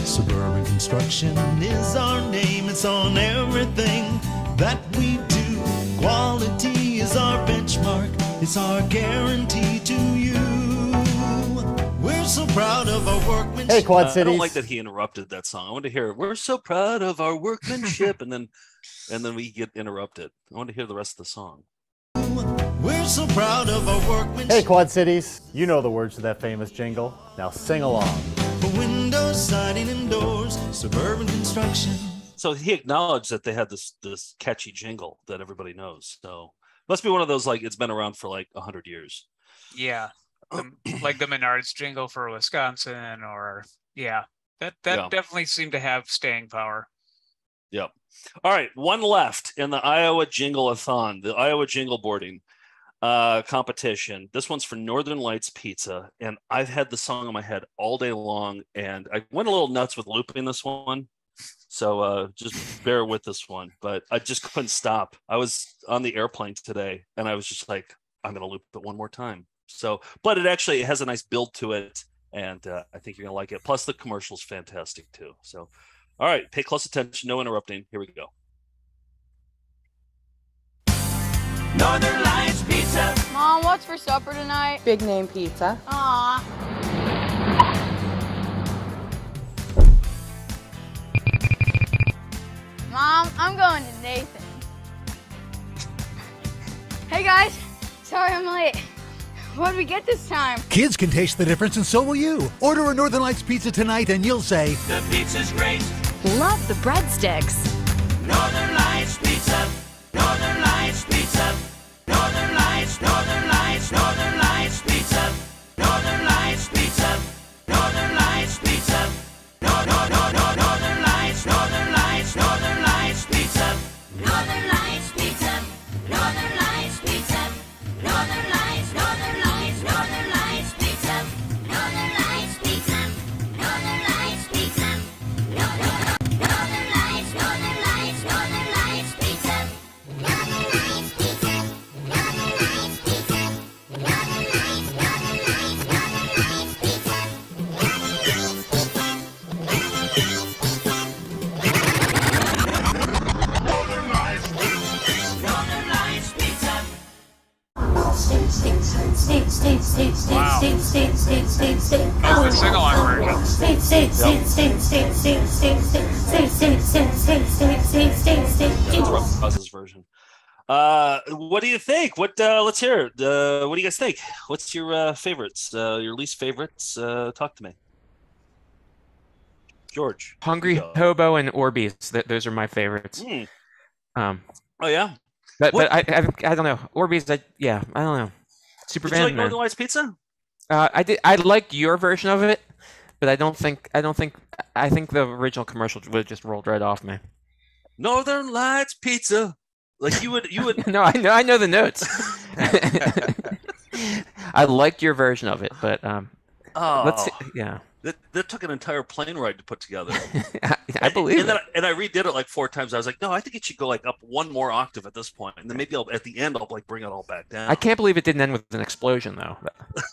Suburban Construction is our name. It's on everything that we do. Quality is our benchmark. It's our guarantee to you. We're so proud of our workmanship. Hey, Quad Cities. Uh, I don't like that he interrupted that song. I want to hear "We're so proud of our workmanship," and then and then we get interrupted. I want to hear the rest of the song. We're so proud of our workmanship. Hey, Quad Cities, you know the words to that famous jingle. Now sing along. For windows, siding, and doors, Suburban Construction. So he acknowledged that they had this this catchy jingle that everybody knows. So must be one of those like it's been around for like a hundred years. yeah. The- like the Menards jingle for Wisconsin or yeah. That that Yeah. definitely seemed to have staying power. Yep. All right, one left in the Iowa Jingle-a-thon, the Iowa Jingle Boarding uh, competition. This one's for Northern Lights Pizza, and I've had the song in my head all day long, and I went a little nuts with looping this one. So uh, just bear with this one, but I just couldn't stop. I was on the airplane today, and I was just like, I'm gonna loop it one more time. So, but it actually has a nice build to it, and uh, I think you're gonna like it. Plus, the commercial's fantastic too. So, all right, pay close attention, no interrupting. Here we go. Northern Lights Pizza. Mom, what's for supper tonight? Big name pizza. Aw. Mom, I'm going to Nathan. Hey guys, sorry I'm late. What did we get this time? Kids can taste the difference, and so will you. Order a Northern Lights pizza tonight, and you'll say, The pizza's great. Love the breadsticks. Northern Lights Pizza. Northern Lights Pizza. Northern Lights, Northern Lights, Northern Lights Buzz's version. Uh, what do you think? What? Uh, let's hear it. Uh, what do you guys think? What's your uh, favorites? Uh, your least favorites? Uh, talk to me. George. Hungry Go. Hobo and Orbeez. Th- those are my favorites. Mm. Um, Oh yeah. but What- but I, I I don't know Orbeez. I yeah I don't know. Super Did you like man. Northern Lights Pizza? Uh, I did. I liked your version of it, but I don't think. I don't think. I think the original commercial would have just rolled right off me. Northern Lights Pizza. Like you would, you would. no, I know. I know the notes. I liked your version of it, but um, Oh, let's. See, yeah, That, that took an entire plane ride to put together. I, I believe and then it. I, and I redid it like four times. I was like, no, I think it should go like up one more octave at this point, and then maybe I'll, at the end I'll like bring it all back down. I can't believe it didn't end with an explosion, though.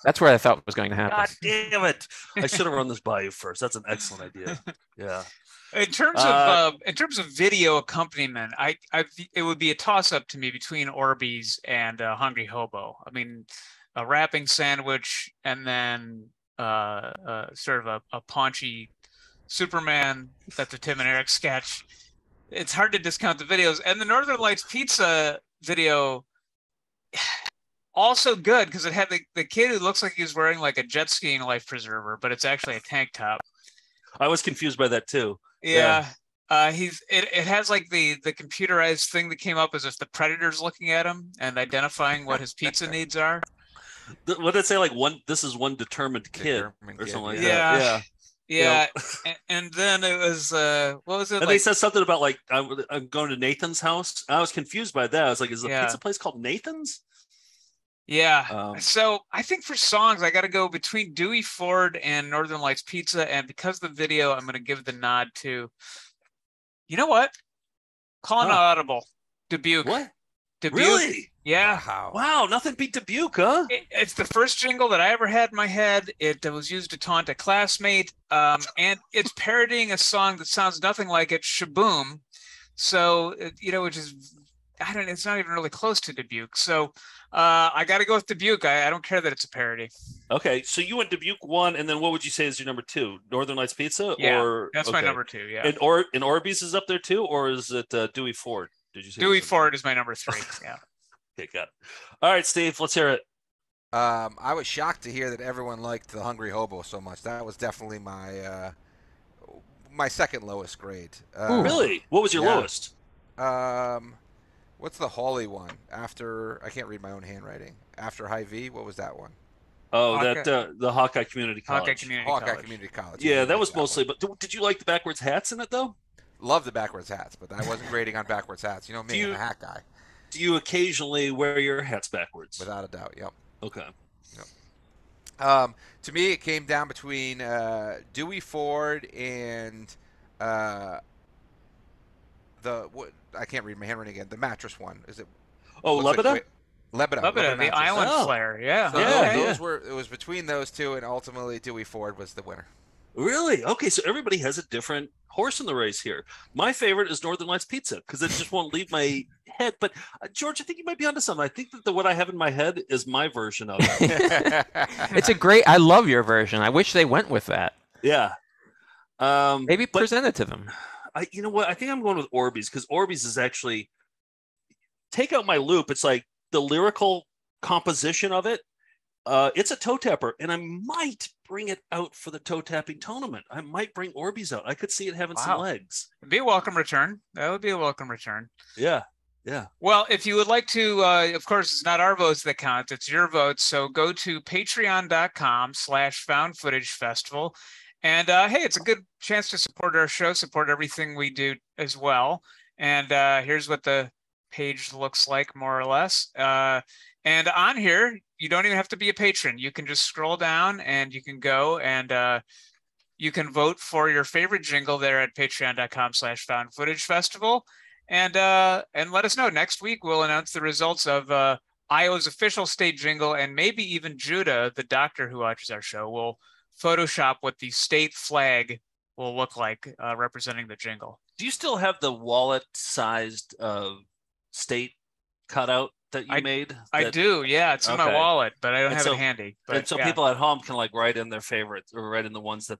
That's where I thought was going to happen. God damn it! I should have run this by you first. That's an excellent idea. Yeah. In terms of Uh, uh, in terms of video accompaniment, I, I it would be a toss up to me between Orbeez and uh, Hungry Hobo. I mean, a wrapping sandwich and then uh, uh, sort of a, a paunchy Superman. That's a Tim and Eric sketch. It's hard to discount the videos and the Northern Lights Pizza video. Also good because it had the, the kid who looks like he's wearing like a jet skiing life preserver, but it's actually a tank top. I was confused by that too. Yeah. Uh, he's it, it has like the the computerized thing that came up as if the predator's looking at him and identifying what his pizza needs are. Th- What did it say? Like one. This is one determined kid Determined or kid, something like yeah. that. Yeah. Yeah. and, and then it was uh what was it And like they said something about like I'm, I'm going to Nathan's house. I was confused by that. I was like, is the Yeah. pizza place called Nathan's? yeah. Um, so I think for songs I gotta go between Dewey Ford and Northern Lights Pizza, and because of the video, I'm gonna give the nod to you know what? Calling Huh. audible. Dubuque. What? Dubuque. Really? Yeah. Wow. Wow, nothing beat Dubuque, huh? It- it's the first jingle that I ever had in my head. It was used to taunt a classmate, um, and it's parodying a song that sounds nothing like it, "Sh-Boom." So you know, which is I don't. It's not even really close to Dubuque. So uh, I got to go with Dubuque. I, I don't care that it's a parody. Okay, so you went Dubuque one, and then what would you say is your number two? Northern Lights Pizza, Yeah, or that's my number two. Yeah, And or and Orbeez is up there too, or is it uh, Dewey Ford? Did you say Dewey this? Ford is my number three. Yeah. Okay, got it. All right, Steve, let's hear it. Um, I was shocked to hear that everyone liked the Hungry Hobo so much. That was definitely my uh, my second lowest grade. Uh, really? What was your yeah. lowest? Um, what's the Hawley one? After I can't read my own handwriting. After Hy-Vee, what was that one? Oh, Hawkeye- that uh, the Hawkeye Community College. Hawkeye Community Hawkeye College. Community College. Yeah, I that was one. mostly. But did- did you like the backwards hats in it though? Love the backwards hats, but I wasn't grading on backwards hats. You know me, Do I'm a hat guy, Do you occasionally wear your hats backwards? without a doubt. Yep. Okay. Um, to me, it came down between uh, Dewey Ford and uh, the what I can't read my handwriting again. The mattress one is it? Oh, looks like- Lebeda? Lebeda. Lebeda The mattress. Island Oh. Flare. Yeah. So Yeah, those, yeah. those were it was between those two, and ultimately Dewey Ford was the winner. Really? Okay, so everybody has a different horse in the race here. My favorite is Northern Lights Pizza because it just won't leave my head. But uh, George, I think you might be onto something. I think that the what I have in my head is my version of it. It's a great. I love your version. I wish they went with that. yeah. Um, Maybe present it to them. I, you know what? I think I'm going with Orbeez because Orbeez is actually take out my loop. It's like the lyrical composition of it. Uh, it's a toe tapper, and I might bring it out for the toe tapping tournament. I might bring Orbeez out. I could see it having some legs. It'd be a welcome return. That would be a welcome return. Yeah, yeah. Well, if you would like to, uh, of course, it's not our votes that count; it's your votes. So go to Patreon.com/slash Found Footage Festival, and uh, hey, it's a good chance to support our show, support everything we do as well. And uh, here's what the page looks like, more or less. Uh, and on here, you don't even have to be a patron. You can just scroll down, and you can go and. Uh, you can vote for your favorite jingle there at patreon.com slash found footage festival and uh and let us know next week we'll announce the results of uh io's official state jingle and maybe even judah the doctor who watches our show will photoshop what the state flag will look like uh, representing the jingle Do you still have the wallet sized uh, state cutout that you I- made? I do. Yeah, it's in my wallet, but I don't And have so- it handy. But and so yeah. people at home can like write in their favorites or write in the ones that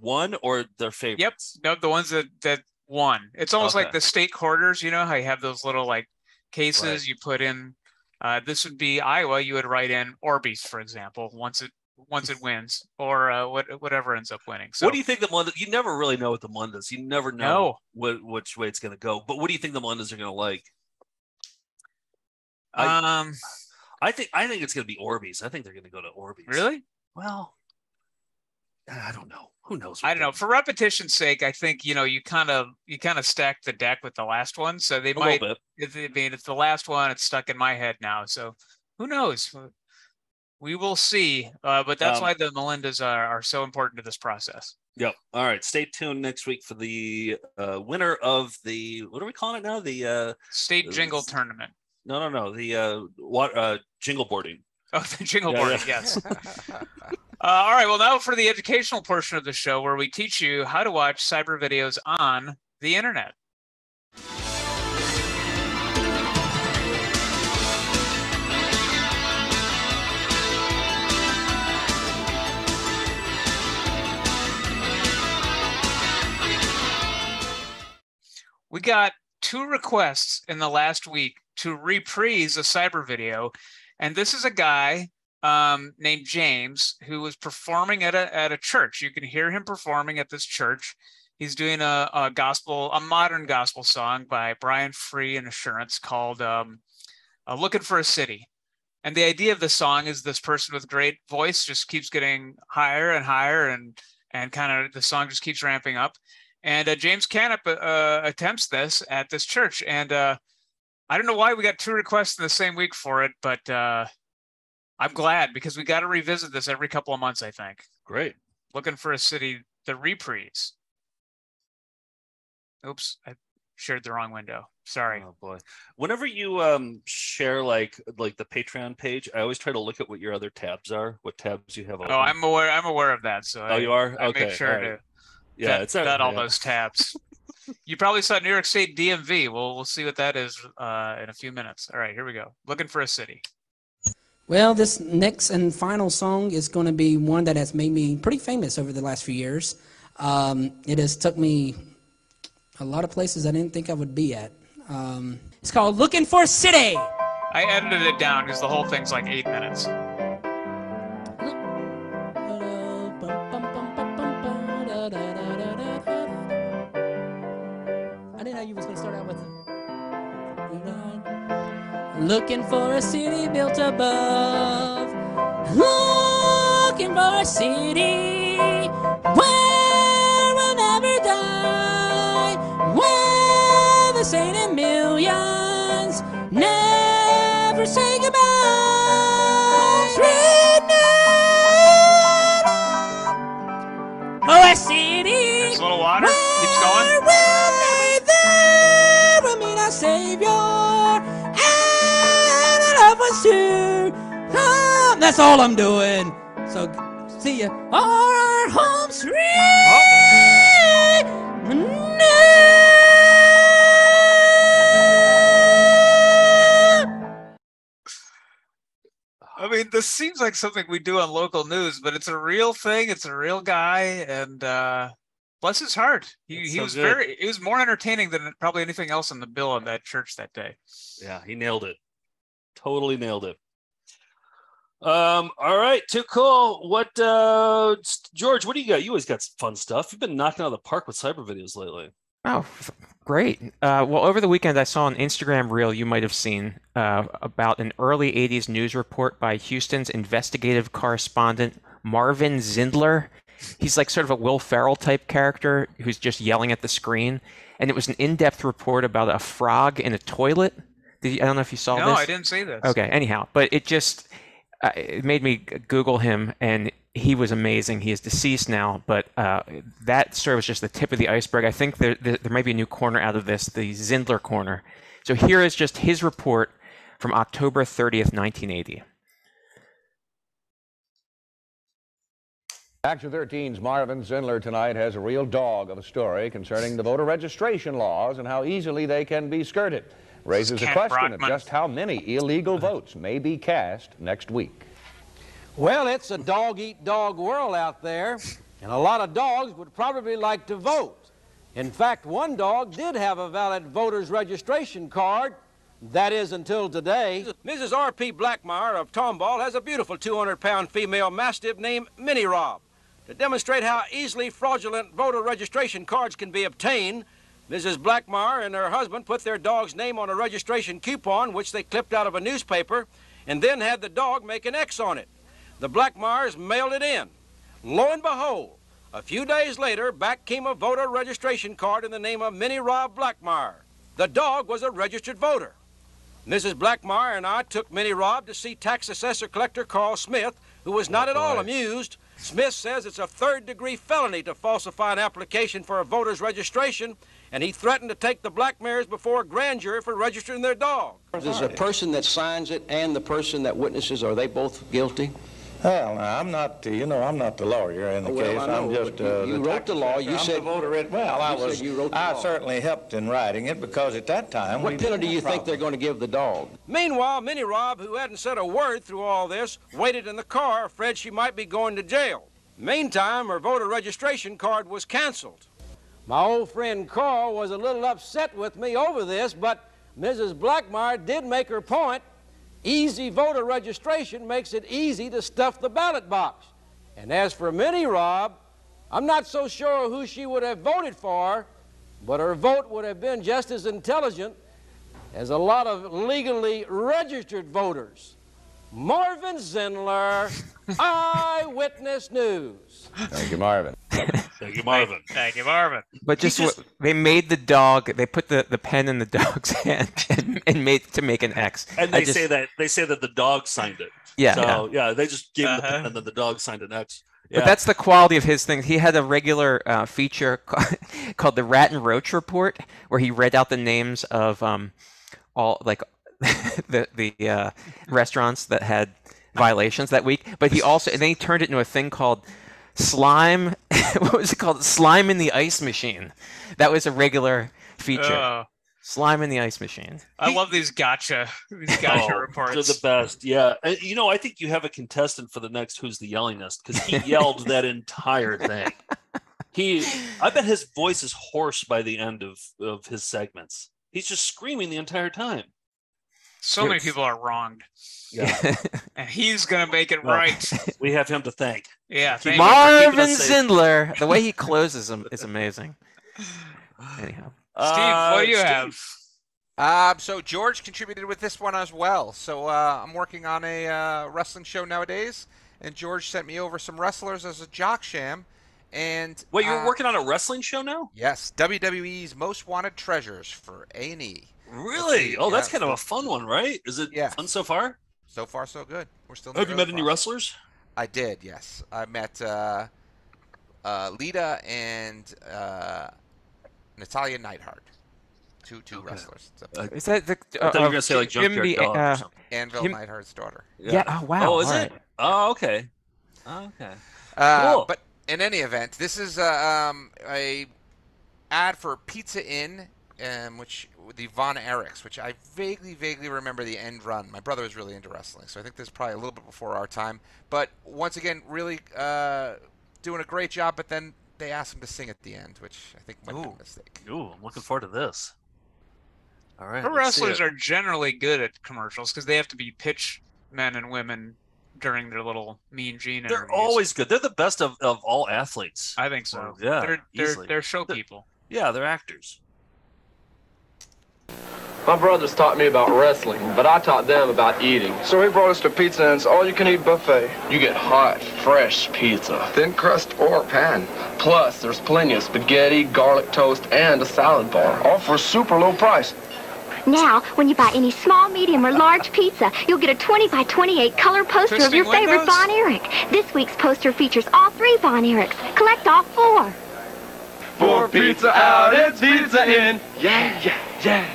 won or their favorites. Yep. No, the ones that that won. It's almost like the state quarters. You know how you have those little like cases Right. you put in. Uh, this would be Iowa. You would write in Orbeez, for example, once it once it wins, or uh, what whatever ends up winning. So What do you think the Melinda? You never really know what the Melindas. You never know No. what which way it's going to go. But what do you think the Melindas are going to like? I, um, I think I think it's going to be Orbeez. I think they're going to go to Orbeez. really? Well, I don't know. Who knows? I don't know. For repetition's sake, I think you know you kind of you kind of stacked the deck with the last one, so they A might. If, I mean, it's the last one. It's stuck in my head now. So who knows? We will see. Uh, but that's Um, why the Melindas are, are so important to this process. Yep. All right. Stay tuned next week for the uh, winner of the what are we calling it now? The uh, State jingle tournament. No, no, no. The uh, what uh, jingle boarding. Oh, the jingle Yeah, boarding. yeah. Yes. Uh, all right. Well, now for the educational portion of the show, where we teach you how to watch cyber videos on the internet. We got two requests in the last week to reprise a cyber video, and this is a guy um, named James who was performing at a at a church. You can hear him performing at this church. He's doing a, a gospel, a modern gospel song by Brian Free and Assurance called um, uh, "Looking for a City." And the idea of the song is this person with great voice just keeps getting higher and higher, and and kind of the song just keeps ramping up. And uh, James Canup uh, attempts this at this church, and uh, I don't know why we got two requests in the same week for it, but uh, I'm glad because we got to revisit this every couple of months. I think. Great. Looking for a city, the reprise. Oops, I shared the wrong window. Sorry. Oh boy. Whenever you um share like like the Patreon page, I always try to look at what your other tabs are, what tabs you have open. Oh, I'm aware. I'm aware of that. So Oh, I, you are? I Okay, make sure right. to Yeah, vet, it's not- vet all yeah. those tabs. you probably saw New York State DMV. Well, we'll see what that is uh, in a few minutes. All right, here we go. Looking for a city. Well, this next and final song is going to be one that has made me pretty famous over the last few years. Um, it has took me a lot of places I didn't think I would be at. Um, it's called "Looking for a City." I edited it down because the whole thing's like eight minutes. Looking for a city built above. Looking for a city where we'll never die. Where the saint in millions never say goodbye. Written Oh, a city. There's a little water. Keeps going. Where there will meet our Savior, our love come. That's all I'm doing. So, see ya. Our home sweet. I mean, this seems like something we do on local news, but it's a real thing. It's a real guy, and uh, bless his heart, he, That's he so was good. very. It was more entertaining than probably anything else on the bill in that church that day. Yeah, he nailed it. Totally nailed it. Um, all right, too cool. What uh George, what do you got? You always got fun stuff. You've been knocking out of the park with cyber videos lately. Oh, great. Uh, well, over the weekend, I saw an Instagram reel you might have seen uh, about an early 80s news report by Houston's investigative correspondent, Marvin Zindler. He's like sort of a Will Ferrell type character who's just yelling at the screen. And it was an in depth report about a frog in a toilet. Did you, I don't know if you saw no, this. No, I didn't see this. Okay, anyhow, but it just uh, it made me Google him, and he was amazing. He is deceased now, but uh, that sort of was just the tip of the iceberg. I think there, there there might be a new corner out of this, the Zindler corner. So here is just his report from October 30th, 1980. Action 13's Marvin Zindler tonight has a real dog of a story concerning the voter registration laws and how easily they can be skirted. Raises a question Brockman. of just how many illegal votes may be cast next week. Well, it's a dog eat dog world out there, and a lot of dogs would probably like to vote. In fact, one dog did have a valid voter's registration card. That is until today. Mrs. R.P. Blackmire of Tomball has a beautiful 200 pound female mastiff named Minnie Rob. To demonstrate how easily fraudulent voter registration cards can be obtained, Mrs. Blackmire and her husband put their dog's name on a registration coupon, which they clipped out of a newspaper, and then had the dog make an X on it. The Blackmires mailed it in. Lo and behold, a few days later, back came a voter registration card in the name of Minnie Rob Blackmire. The dog was a registered voter. Mrs. Blackmire and I took Minnie Rob to see tax assessor collector Carl Smith, who was not at all amused. Smith says it's a third degree felony to falsify an application for a voter's registration, and he threatened to take the Blackmires before a grand jury for registering their dog. Is the person that signs it and the person that witnesses, are they both guilty? Well, now, I'm not, you know, I'm not the lawyer in the Well, case. I know, I'm just but you- uh, you the wrote tax the law. You. I'm said- the voter. It, well, I you said was. you wrote the I law. certainly helped in writing it because at that time. What didn't penalty do have you think they're going to give the dog? Meanwhile, Minnie Rob, who hadn't said a word through all this, waited in the car, afraid she might be going to jail. Meantime, her voter registration card was canceled. My old friend Carl was a little upset with me over this, but Mrs. Blackmire did make her point. Easy voter registration makes it easy to stuff the ballot box. And as for Minnie Rob, I'm not so sure who she would have voted for, but her vote would have been just as intelligent as a lot of legally registered voters. Marvin Zindler, Eyewitness News. Thank you, Marvin. Thank you, Marvin. Thank you, Marvin. But just, what, they made the dog. They put the, the pen in the dog's hand and, and made to make an X. And they just- say that they say that the dog signed it. Yeah, So yeah, they just gave him the Uh-huh. pen and then the dog signed an X. But that's the quality of his thing. He had a regular uh, feature ca- called the Rat and Roach Report, where he read out the names of um, all like the the uh, restaurants that had violations that week. But he also and then he turned it into a thing called slime. what was it called? Slime in the ice machine. That was a regular feature. Oh. Slime in the ice machine. I love these gotcha these oh, gotcha Oh, reports. They're the best. Yeah. And, you know, I think you have a contestant for the next Who's the Yellingest because he yelled that entire thing. He, I bet his voice is hoarse by the end of, of his segments. He's just screaming the entire time. So many people are wronged, Yeah. and he's gonna make it Well, right. We have him to thank. Yeah, thank you. him- keeping Marvin us. Zindler. The way he closes them is amazing. Anyhow. Steve, what do you Uh, have? Um, so George contributed with this one as well. So uh, I'm working on a uh, wrestling show nowadays, and George sent me over some wrestlers as a jock sham. And Wait, you're uh, working on a wrestling show now? Yes, WWE's Most Wanted Treasures for A and E. Really? Oh, that's kind of a fun one, right? Is it Yeah. fun so far? So far, so good. We're still. in Have you met any process. wrestlers? I did. Yes, I met uh, uh, Lita and uh, Natalya Neidhart. Two two wrestlers. So- Is that the? I thought you were uh, gonna say like Jim Junkyard the- Dog or uh, something. Anvil Jim- Neidhart's daughter. Yeah. Oh wow. Oh, is all it? right. Oh, okay. Okay. Uh, Cool. But in any event, this is uh, um, a ad for Pizza Inn, um, which the Von Erichs, which I vaguely, vaguely remember the end run. My brother was really into wrestling, so I think this is probably a little bit before our time. But once again, really uh, doing a great job. But then they asked him to sing at the end, which I think might be a mistake. Ooh, I'm looking forward to this. All right. Pro wrestlers are generally good at commercials because they have to be pitch men and women during their little mean gene. They're interviews. always good. They're the best of, of all athletes. I think so. Yeah, they're they're, easily. they're show people. Yeah, they're actors. My brothers taught me about wrestling, but I taught them about eating. So he brought us to Pizza Inn's all-you-can-eat buffet. You get hot, fresh pizza. Thin crust or pan. Plus, there's plenty of spaghetti, garlic toast, and a salad bar. All for a super low price. Now, when you buy any small, medium, or large pizza, you'll get a 20 by 28 color poster of Twisting your favorite windows? Von Erich. This week's poster features all three Von Erichs. Collect all four. For pizza out, it's Pizza Inn. Yeah, yeah, yeah.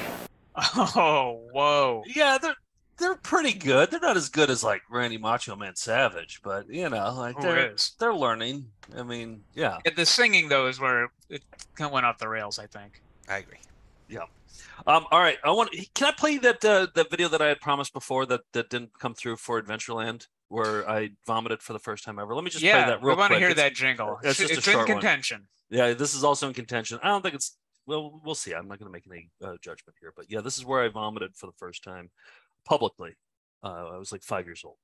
Oh, whoa. Yeah, they're they're pretty good. They're not as good as like Randy Macho Man Savage, but you know, like Who they're they're learning. I mean, yeah. Yeah, the singing though is where it kind of went off the rails. I think. I agree. Yeah. Um, all right, I want. Can I play that uh, that video that I had promised before that that didn't come through for Adventureland, where I vomited for the first time ever? Let me just yeah, play that real we real want to hear It's- that jingle. It's It's, just a it's in short one. Yeah, this is also in contention. I don't think it's. Well, we'll see. I'm not going to make any uh, judgment here, but yeah, this is where I vomited for the first time publicly. Uh, I was like five years old.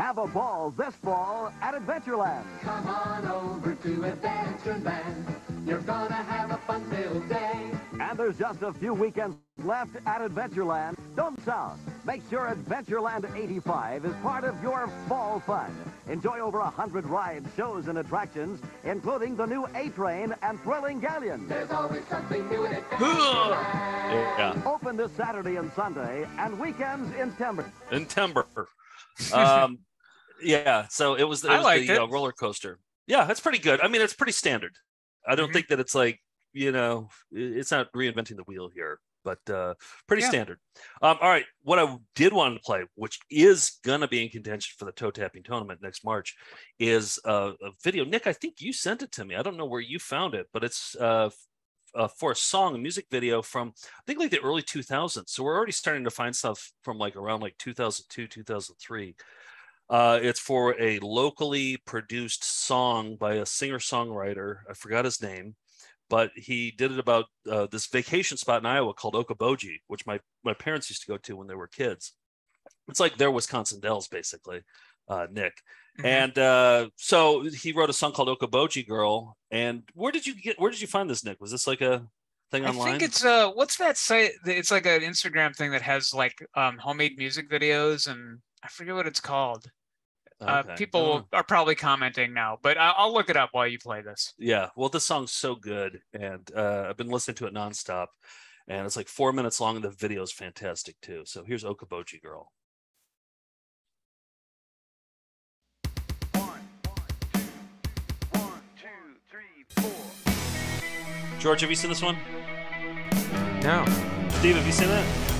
Have a ball this fall at Adventureland. Come on over to Adventureland. You're gonna have a fun-filled day. And there's just a few weekends left at Adventureland. Don't south. Make sure Adventureland 85 is part of your fall fun. Enjoy over a hundred rides, shows, and attractions, including the new A-Train and thrilling Galleon. There's always something new in Yeah, Open this Saturday and Sunday, and weekends in Timber. in timber. Um, yeah, so it was, it I was liked the uh, it. roller coaster. Yeah, that's pretty good. I mean, it's pretty standard. I don't Mhm. think that it's like you know, it's not reinventing the wheel here, but uh, pretty Yeah. standard. Um, all right, what I did want to play, which is gonna be in contention for the toe tapping tournament next March, is uh, a video. Nick, I think you sent it to me. I don't know where you found it, but it's uh, uh, for a song, a music video from I think like the early 2000s. So we're already starting to find stuff from like around like 2002, 2003. Uh, it's for a locally produced song by a singer songwriter. I forgot his name, but he did it about uh, this vacation spot in Iowa called Okoboji, which my my parents used to go to when they were kids. It's like their Wisconsin Dells, basically, uh, Nick. Mm-hmm. And uh, so he wrote a song called Okoboji Girl. And where did you get? Where did you find this, Nick? Was this like a thing online? I think it's uh what's that site? It's like an Instagram thing that has like um homemade music videos and I forget what it's called. Uh, Okay. people Oh. are probably commenting now, but I- I'll look it up while you play this. Yeah, well, this song's so good, and uh, I've been listening to it nonstop, and it's like four minutes long, and the video's fantastic too. So here's Okoboji Girl. George, have you seen this one? No. Steve, have you seen that?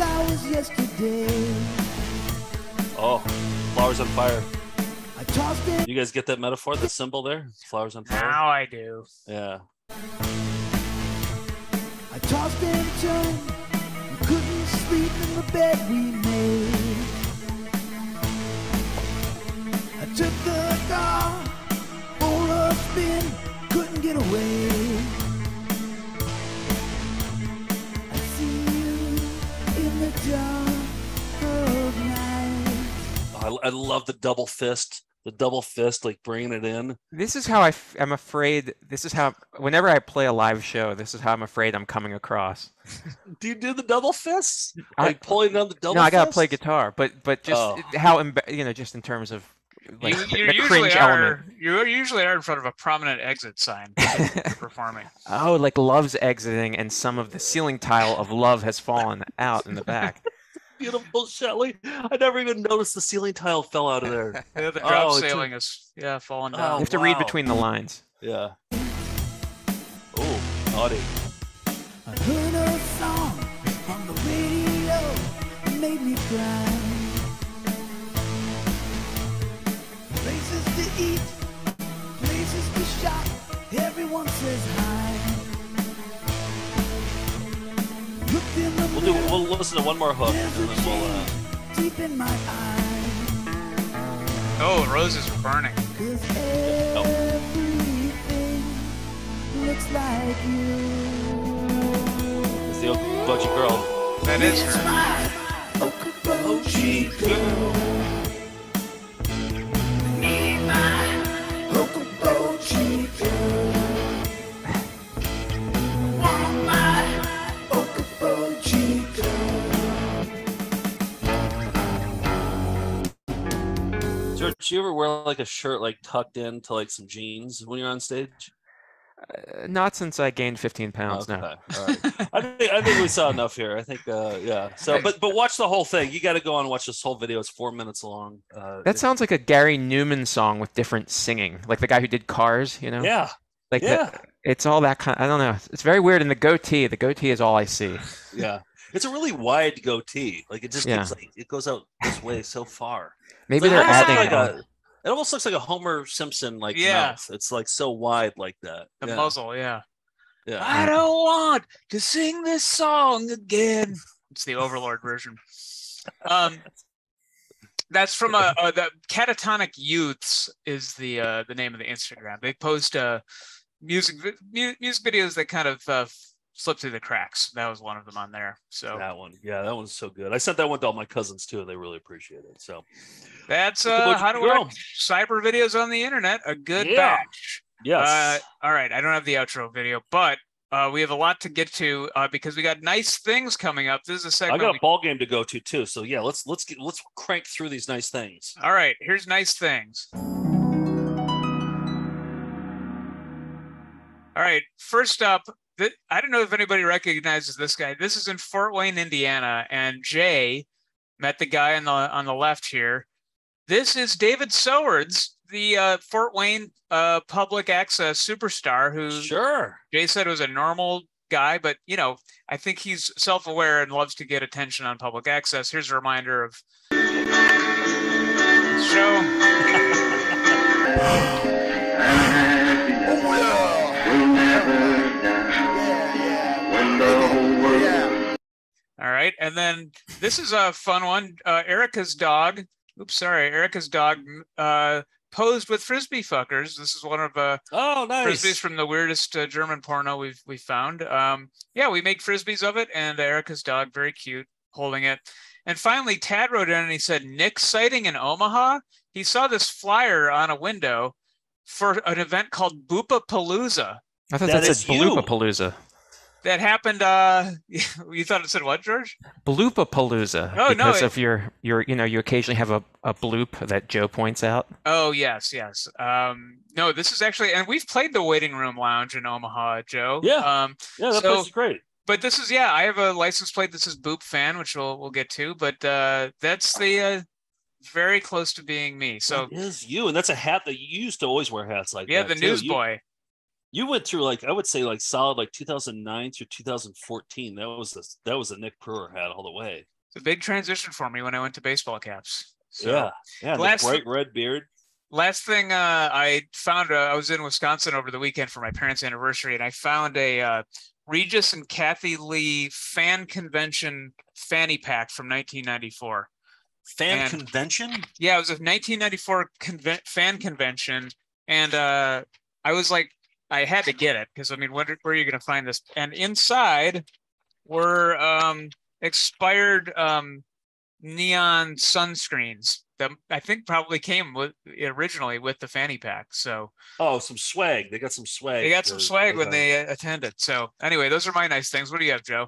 Flowers yesterday. Oh, flowers on fire. I tossed in You guys get that metaphor? The symbol there? Flowers on fire. Now I do. Yeah. I tossed and turned. You couldn't sleep in the bed we made. I took the car for a spin. Couldn't get away. Oh, I, I love the double fist. The double fist, like bringing it in. This is how I f- I'm afraid. This is how whenever I play a live show, this is how I'm afraid I'm coming across. Do you do the double fists? I- Like pulling down the double no, I gotta fist? play guitar, but but just Oh. how you know, just in terms of like you, the you usually cringe are element. you usually are in front of a prominent exit sign when performing. Oh, like love's exiting, and some of the ceiling tile of love has fallen out in the back. Beautiful Shelley. I never even noticed the ceiling tile fell out of there. Yeah, the drop Oh, it's a- sailing is yeah falling Oh, down. you have to read between the lines. Yeah. Oh, naughty. I heard a song on the radio. It made me cry. We'll do. We'll listen to one more hook, and then we'll. Uh, deep in my eyes. Oh, roses are burning. Cause looks like you. it's the Okoboji girl. That is her. Okoboji girl. Do you ever wear like a shirt like tucked into like some jeans when you're on stage? Uh, not since I gained 15 pounds. Okay, No. all right. I think I think we saw enough here. I think, uh, yeah. So, but but watch the whole thing. You got to go on and watch this whole video. It's four minutes long. Uh, That sounds like a Gary Numan song with different singing, like the guy who did Cars. You know? yeah, Like the- yeah. it's all that kind. I don't know. It's very weird. And the goatee, the goatee is all I see. yeah. It's a really wide goatee. Like it just Yeah. goes like it goes out this way so far. Maybe It's they're adding. like on- a It almost looks like a Homer Simpson like Yeah. mouth. It's like so wide like that. The yeah. muzzle, yeah. Yeah. I don't want to sing this song again. It's the Overlord version. Um, that's from uh, uh, the Catatonic Youths is the uh, the name of the Instagram. They post uh, music mu- music videos that kind of uh, slip through the cracks. That was one of them on there. So That one. Yeah, that one's so good. I sent that one to all my cousins too, and they really appreciate it. So that's uh, how to work cyber videos on the internet. A good Yeah. batch. yes. Uh, all right, I don't have the outro video, but uh, we have a lot to get to uh, because we got nice things coming up. This is a segment. I got a ball game to go to too. So yeah, let's let's get let's crank through these nice things. All right, here's nice things. All right, first up, th- I don't know if anybody recognizes this guy. This is in Fort Wayne, Indiana, and Jay met the guy on the on the left here. This is David Sowards, the uh, Fort Wayne uh, public access superstar who Sure. Jay said was a normal guy, but you know, I think he's self-aware and loves to get attention on public access. Here's a reminder of show. All right, and then this is a fun one. Uh, Erica's dog. Oops, sorry. Erica's dog uh, posed with frisbee fuckers. This is one of uh, Oh, nice. frisbees from the weirdest uh, German porno we've we found. Um, yeah, we make frisbees of it, and Erica's dog, very cute, holding it. And finally, Tad wrote in and he said, Nick sighting in Omaha. He saw this flyer on a window for an event called Boopa Palooza I thought That that, is said you. Baloopa Palooza. that happened. Uh, you thought it said what, George? Baloopa Palooza. Oh, no, because of your your you know you occasionally have a, a bloop that Joe points out. Oh yes, yes. Um, no, this is actually, and we've played the waiting room lounge in Omaha, Joe. Yeah. Um, Yeah, that so- place is great. but this is yeah, I have a license plate that says Boop Fan, which we'll we'll get to. But uh, that's the uh, very close to being me. So that is you, and that's a hat that you used to always wear hats like yeah, that. the newsboy. You went through like I would say like solid like 2009 through 2014. That was a, that was a Nick Prueher hat all the way. It's a big transition for me when I went to baseball caps. So, yeah, yeah. The last- bright red beard. Last thing uh, I found, uh, I was in Wisconsin over the weekend for my parents' anniversary, and I found a uh, Regis and Kathie Lee fan convention fanny pack from 1994. Fan And- convention. Yeah, it was a 1994 conven- fan convention, and uh, I was like, I had to get it because I mean, where, where are you going to find this? And inside were um, expired um, neon sunscreens that I think probably came with originally with the fanny pack. So Oh, some swag. They got some swag. they got some to- swag when okay. they uh, attended. So anyway, those are my nice things. What do you have, Joe?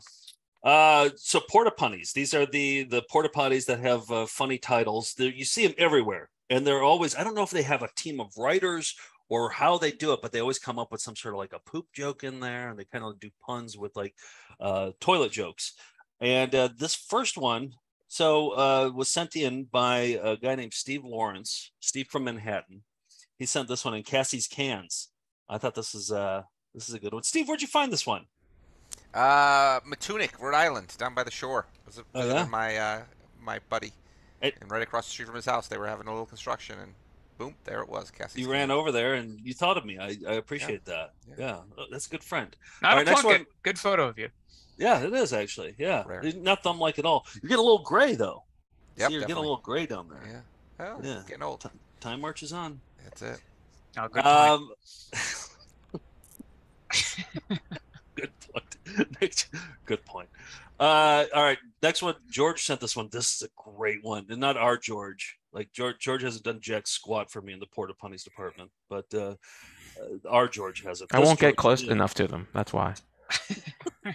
Uh, so porta potties. These are the the porta potties that have uh, funny titles. They're, you see them everywhere, and they're always. I don't know if they have a team of writers or how they do it, but they always come up with some sort of like a poop joke in there, and they kind of do puns with like uh, toilet jokes. And uh, this first one, so uh, was sent in by a guy named Steve Lawrence, Steve from Manhattan. He sent this one in Cassie's cans. I thought this is uh this is a good one. Steve, where'd you find this one? Uh, Matunuck, Rhode Island, down by the shore. Was it Oh, yeah? my uh, my buddy, It- and right across the street from his house, they were having a little construction, and boom, there it was. Cassie. you ran over there and you thought of me. I, I appreciate that. Yeah. Oh, that's a good friend. Not All a next one. Good photo of you. Yeah, it is actually. Yeah, Rare. It's not thumb like at all. You're getting a little gray though. Yeah, See, you're getting a little gray down there. Yeah. Oh, Yeah. getting old. Ti- time marches on. That's it. Oh, good. Um, good point. Next- good point. Uh, all right, next one. George sent this one. This is a great one, and not our George. Like George, George hasn't done jack squat for me in the porta potties department, but uh, uh, our George has it. I won't get George- close enough to them. That's why.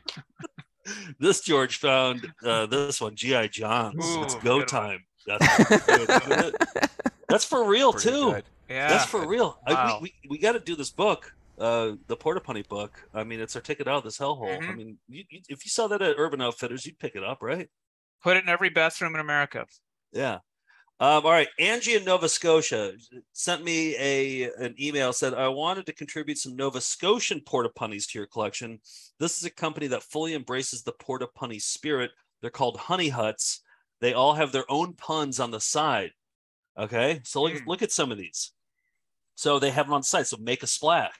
this George found uh, this one, GI John's. it's go good time. That's, good. That's for real Pretty too. good. Yeah. That's for real. I- we, we, we got to do this book, uh, the Porta Potty book. I mean, it's our ticket out of this hellhole. I Mhm. mean, you, you, if you saw that at Urban Outfitters, you'd pick it up, right? Put it in every bathroom in America. Yeah. Um, all right. Angie in Nova Scotia sent me a an email said I wanted to contribute some Nova Scotian porta punnies to your collection. This is a company that fully embraces the porta punny spirit. They're called Honey Huts. They all have their own puns on the side. Okay, so look, look at some of these. So they have it on site. So make a splash.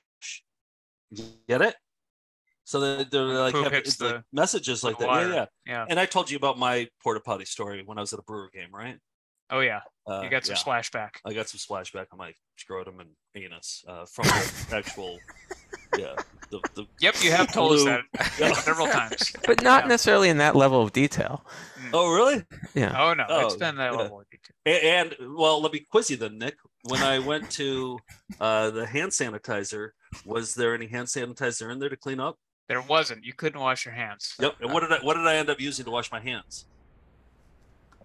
Get it? So they- they're like, have, it's like the- messages like that. water. Yeah, yeah, Yeah. And I told you about my porta potty story when I was at a Brewer game, right? Oh yeah, Uh, you got some yeah. splashback. I got some splashback on my scrotum and anus uh, from the actual, yeah. The, the Yep, you have told us that Yeah. several times. But not necessarily in that level of detail. Oh, really? Yeah. Oh no, it's Oh, been that yeah. level. of detail. A- And, well, let me quiz you then, Nick. When I went to uh, the hand sanitizer, was there any hand sanitizer in there to clean up? There wasn't. You couldn't wash your hands. Yep. And what did I what did I end up using to wash my hands?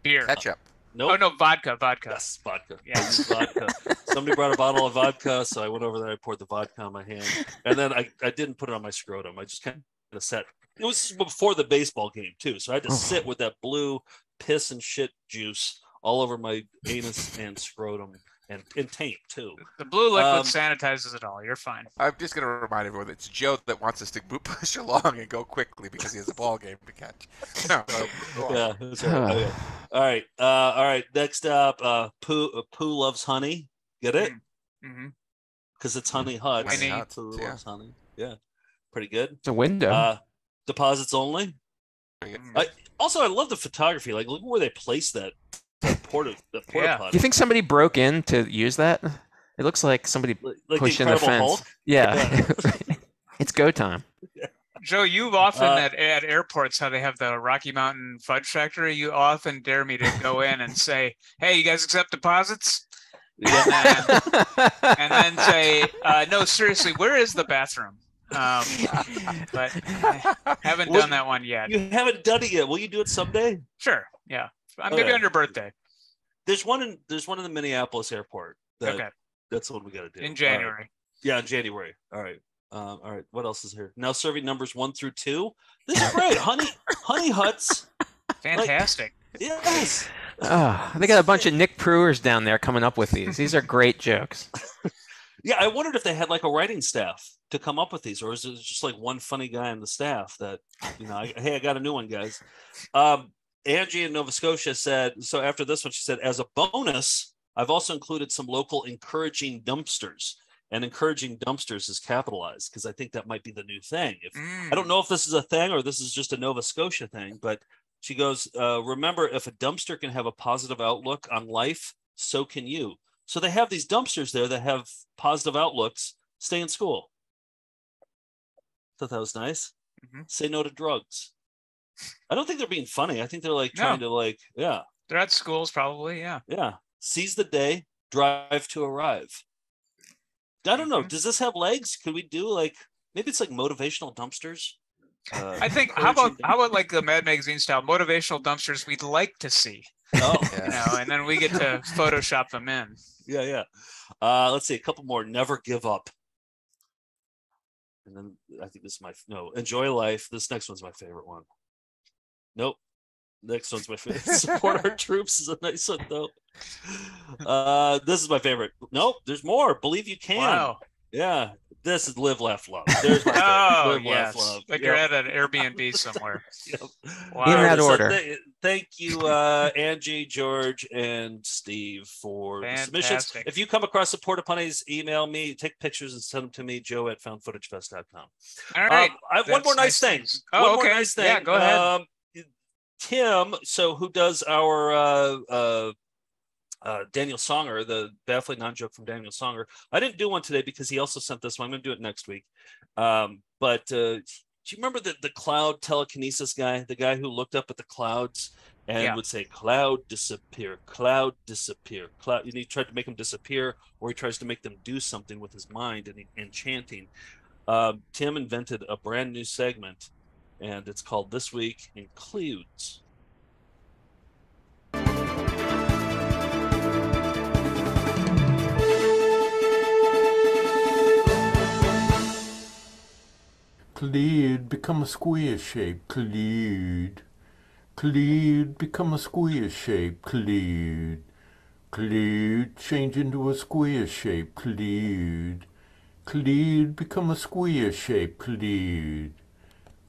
Beer. Ketchup. Nope. Oh no, vodka, vodka. Yes, vodka. Yeah. Vodka. Somebody brought a bottle of vodka, so I went over there. I poured the vodka on my hand, and then I, I didn't put it on my scrotum. I just kind of sat. It was before the baseball game too, so I had to Oh. sit with that blue piss and shit juice all over my anus and scrotum and, and taint too. The blue liquid Um, sanitizes it all. You're fine. I'm just going to remind everyone that it's Joe that wants us to move- push along and go quickly because he has a ball game to catch. No, go- go. Yeah, right. Okay. All right. Uh, all right. Next up, uh, Pooh, uh, Pooh loves honey. Get it? Mm-hmm. Because it's honey hut. Honey Huts, Pooh yeah. loves honey. Yeah. Pretty good. It's a window. Uh, deposits only. I, also, I love the photography. Like, look where they placed that, that porta, that porta Yeah. potty. Do you think somebody broke in to use that? It looks like somebody like the pushed in the fence. Hulk? Yeah. it's go time. Joe, you've often Uh, at, at airports how they have the Rocky Mountain Fudge Factory. You often dare me to go in and say, "Hey, you guys accept deposits?" And then, and then say, uh, "No, seriously, where is the bathroom?" Um, but I haven't Well, done that one yet. You haven't done it yet. Will you do it someday? Sure. Yeah. Maybe Okay. on your birthday There's one in there's one in the Minneapolis airport. That, Okay. That's what we got to do in All right. January. Yeah, in January. All right. Um, all right. What else is here? Now serving numbers one through two. This is great. honey, honey huts. Fantastic. Yes. Oh, they got a bunch of Nick Pruehers down there coming up with these. These are great jokes. Yeah, I wondered if they had like a writing staff to come up with these, or is it just like one funny guy on the staff that, you know, I, hey, I got a new one, guys. Um, Angie in Nova Scotia said, so after this one, she said, as a bonus, I've also included some local encouraging dumpsters. And encouraging dumpsters is capitalized because I think that might be the new thing. If I don't know if this is a thing or this is just a Nova Scotia thing, but she goes, uh, remember, if a dumpster can have a positive outlook on life, so can you. So they have these dumpsters there that have positive outlooks. Stay in school. Thought that was nice. Mhm. Say no to drugs. I don't think they're being funny. I think they're like No. trying to like, yeah, They're at schools, probably. Yeah. yeah. Seize the day, drive to arrive. I don't Mm-hmm. know. Does this have legs? Could we do like maybe it's like motivational dumpsters? Uh, I think. How about how about like the Mad Magazine style motivational dumpsters we'd like to see, Oh, you know, and then we get to Photoshop them in. yeah, yeah. Uh, let's see a couple more. Never give up. And then I think this is my no. Enjoy life. This next one's my favorite one. Nope. Next one's my favorite. Support our troops is a nice one though. Uh, this is my favorite. Nope. There's more. Believe you can. Wow. Yeah. This is live, laugh, love. There's my. Oh live, yes, laugh, love. like Yep. you're at an Airbnb somewhere. Yep. Wow. In that So order. th- thank you, uh, Angie, George, and Steve for the submissions. If you come across the porta potties, email me, take pictures, and send them to me, Joe at foundfootagefest.com. All right. Um, I have one more nice thing. things. Oh, one okay. more nice thing. Yeah, go ahead. Um, Tim, so who does our uh, uh, uh, Daniel Songer, the baffling non-joke from Daniel Songer. I didn't do one today because he also sent this one. I'm going to do it next week. Um, but uh, do you remember the the cloud telekinesis guy, the guy who looked up at the clouds and Yeah. would say, "Cloud disappear, cloud disappear, cloud." And he tried to make them disappear, or he tries to make them do something with his mind and, and chanting. Um, Tim invented a brand new segment, and it's called "This Week Includes." Cleared, become a square shape, cleared. Cleared, become a square shape, cleared. Cleared, change into a square shape, cleared. Cleared, become a square shape, cleared.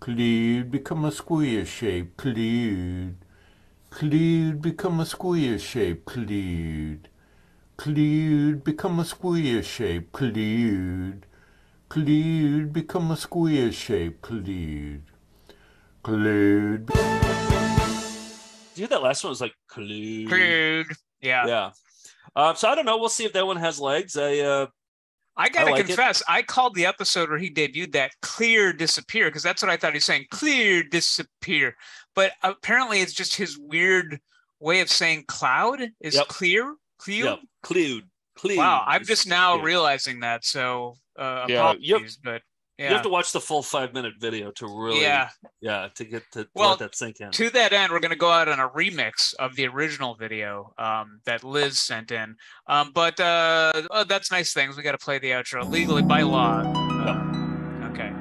Cleared, become a square shape, cleared. Cleared, become a square shape, cleared. Cloud, become a square shape, cloud. Cloud, become a square shape, cloud. Cloud. Did you hear that last one? It was like Clue. Crude. Yeah. Yeah. Um, so I don't know. We'll see if that one has legs. I uh, I gotta like it. confess, I called the episode where he debuted that clear disappear because that's what I thought he was saying. Clear disappear. But apparently it's just his weird way of saying cloud is Yep. clear. Clear. Yep. Clued. Clued. Wow, I'm just now realizing that. So uh Yeah, yep. but You have to watch the full five minute video to really, Yeah. yeah, to get to Well, let that sink in. To that end, we're going to go out on a remix of the original video um, that Liz sent in. Um, but uh, oh, that's nice things. We got to play the outro legally by law. Uh, okay.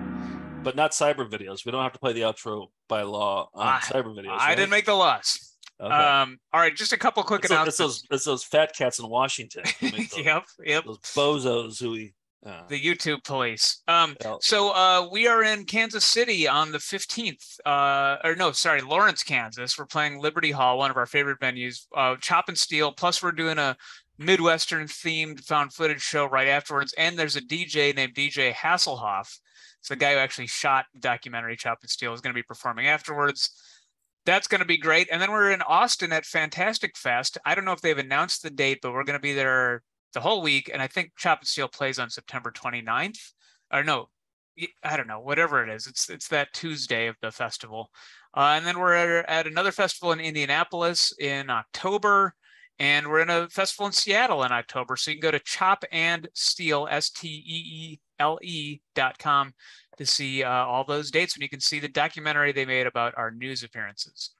but not cyber videos. We don't have to play the outro by law on I- cyber videos. I right? didn't make the laws. Okay. Um, all right, just a couple quick it's, those, it's announcements. those it's those fat cats in Washington. those, Yep, yep. Those bozos who we. Uh, the YouTube police. Um, so uh, we are in Kansas City on the 15th, uh, or no, sorry, Lawrence, Kansas. We're playing Liberty Hall, one of our favorite venues. Uh, Chop and Steele. Plus, we're doing a Midwestern themed found footage show right afterwards. And there's a DJ named DJ Hasselhoff. It's the guy who actually shot the documentary Chop and Steele is going to be performing afterwards. That's going to be great. And then we're in Austin at Fantastic Fest. I don't know if they've announced the date, but we're going to be there the whole week. And I think Chop and Steele plays on September 29th. Or no, I don't know, whatever it is. It's it's that Tuesday of the festival. Uh, and then we're at, at another festival in Indianapolis in October. And we're in a festival in Seattle in October. So you can go to Chop and Steele, S T E E L E dot com to see uh, all those dates. And you can see the documentary they made about our news appearances.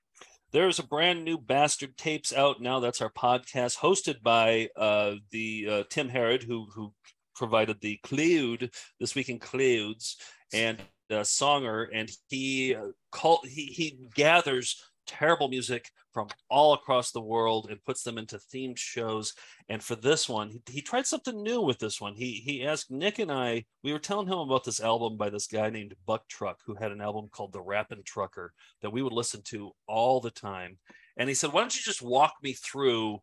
There's a brand new Bastard Tapes out now. That's our podcast hosted by uh, the uh, Tim Harrod, who who provided the Cloud this week in Clouds and uh, Songer, and he uh, he he gathers terrible music from all across the world and puts them into themed shows. And for this one, he, he tried something new with this one. He he asked Nick and I. We were telling him about this album by this guy named Buck Truck, who had an album called The Rappin' Trucker that we would listen to all the time. And he said, "Why don't you just walk me through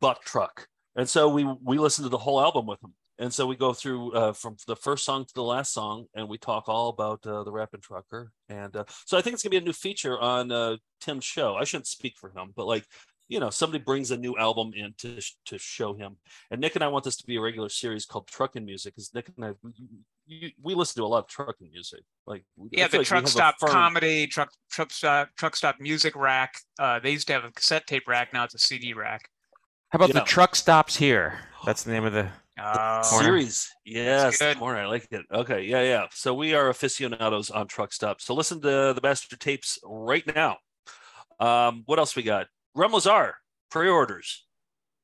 Buck Truck?" And so we we listened to the whole album with him. And so we go through uh, from the first song to the last song, and we talk all about uh, the Rappin' Trucker. And uh, so I think it's gonna be a new feature on uh, Tim's show. I shouldn't speak for him, but like you know, somebody brings a new album in to to show him. And Nick and I want this to be a regular series called Trucking Music, because Nick and I we, we listen to a lot of trucking music. Like I Yeah, feel the like truck stop firm- comedy, truck truck stop truck stop music rack. Uh, they used to have a cassette tape rack. Now it's a CD rack. How about Yeah. the truck stops here? That's the name of the Corner. series. Yes, good. corner. I like it. Okay, yeah, yeah. So we are aficionados on truck stops. So listen to the Bastard Tapes right now. Um, what else we got? Rem Lezar pre-orders.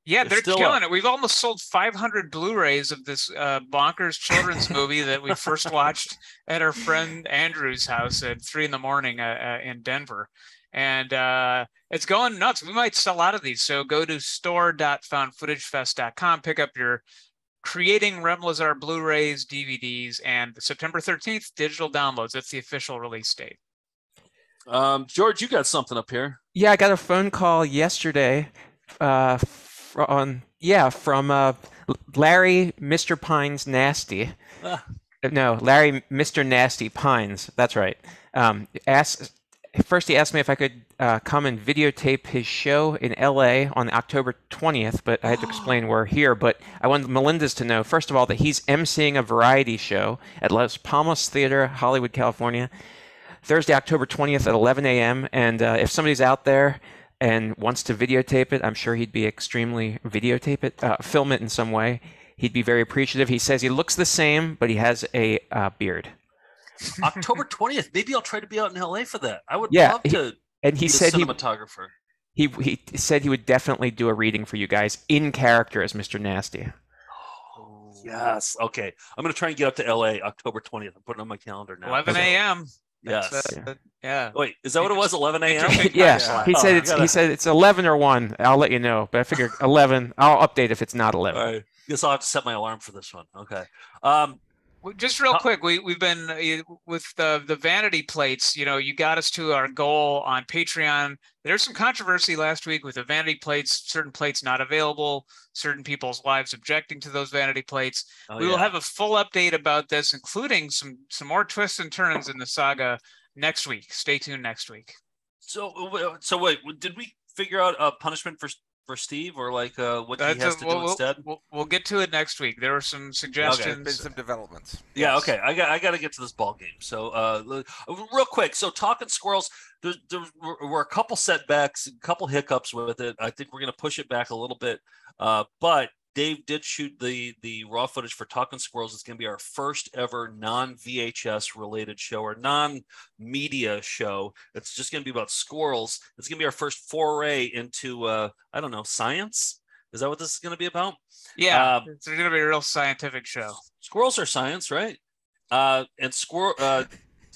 Yeah, They're they're killing up. it. We've almost sold 500 Blu-rays of this uh, bonkers children's movie that we first watched at our friend Andrew's house at three in the morning uh, uh, in Denver, and uh, it's going nuts. We might sell out of these, so go to store.foundfootagefest.com, pick up your creating Rem Lezar Blu-rays, DVDs, and September 13th digital downloads. That's the official release date. Um, George, you got something up here. Yeah, I got a phone call yesterday uh, from yeah from uh, Larry Mr. Pines Nasty. Ah. No, Larry Mr. Nasty Pines. That's right. Um, asked first he asked me if I could uh, come and videotape his show in L.A. on October 20th, but I had to explain we're here. But I wanted Melinda's to know first of all that he's emceeing a variety show at Los Palmas Theater, Hollywood, California. Thursday, October 20th at 11 a.m. And uh, if somebody's out there and wants to videotape it, I'm sure he'd be extremely videotape it, uh, film it in some way. He'd be very appreciative. He says he looks the same, but he has a uh, beard. October 20th. Maybe I'll try to be out in LA for that. I would Yeah, love he- to and he be said he- cinematographer. He he said he would definitely do a reading for you guys in character as Mr. Nasty. Oh, Yes. Okay. I'm gonna try and get up to LA October 20th. I'm putting it on my calendar now. 11 a.m. Yes. That's, uh, yeah. Wait, is that what it was? 11 a.m. yeah, he Oh, said I it's gotta- he said it's 11 or 1. I'll let you know, but I figure 11. I'll update if it's not 11. All right. Guess I'll have to set my alarm for this one. Okay. Um, Well, Just real quick, we we've been uh, with the the vanity plates. You know, you got us to our goal on Patreon. There's some controversy last week with the vanity plates. Certain plates not available. Certain people's lives objecting to those vanity plates. Oh, we will have a full update about this, including some some more twists and turns in the saga next week. Stay tuned next week. So, uh, so wait, did we figure out a punishment for for Steve or like uh, what he That's has a- to we'll, do we'll- instead? We'll, we'll get to it next week. There are some There's suggestions. been some developments. Yeah, Yes. okay. I got I got to get to this ball game. So, uh, real quick. So, talking squirrels, there, there were were a couple setbacks, a couple hiccups with it. I think we're going to push it back a little bit. Uh, but Dave did shoot the the raw footage for Talking Squirrels. It's going to be our first ever non VHS related show or non media show. It's just going to be about squirrels. It's going to be our first foray into uh, I don't know science. Is that what this is going to be about? Yeah, Um, it's going to be a real scientific show. squirrels are science, right? Uh, and squirrel, uh,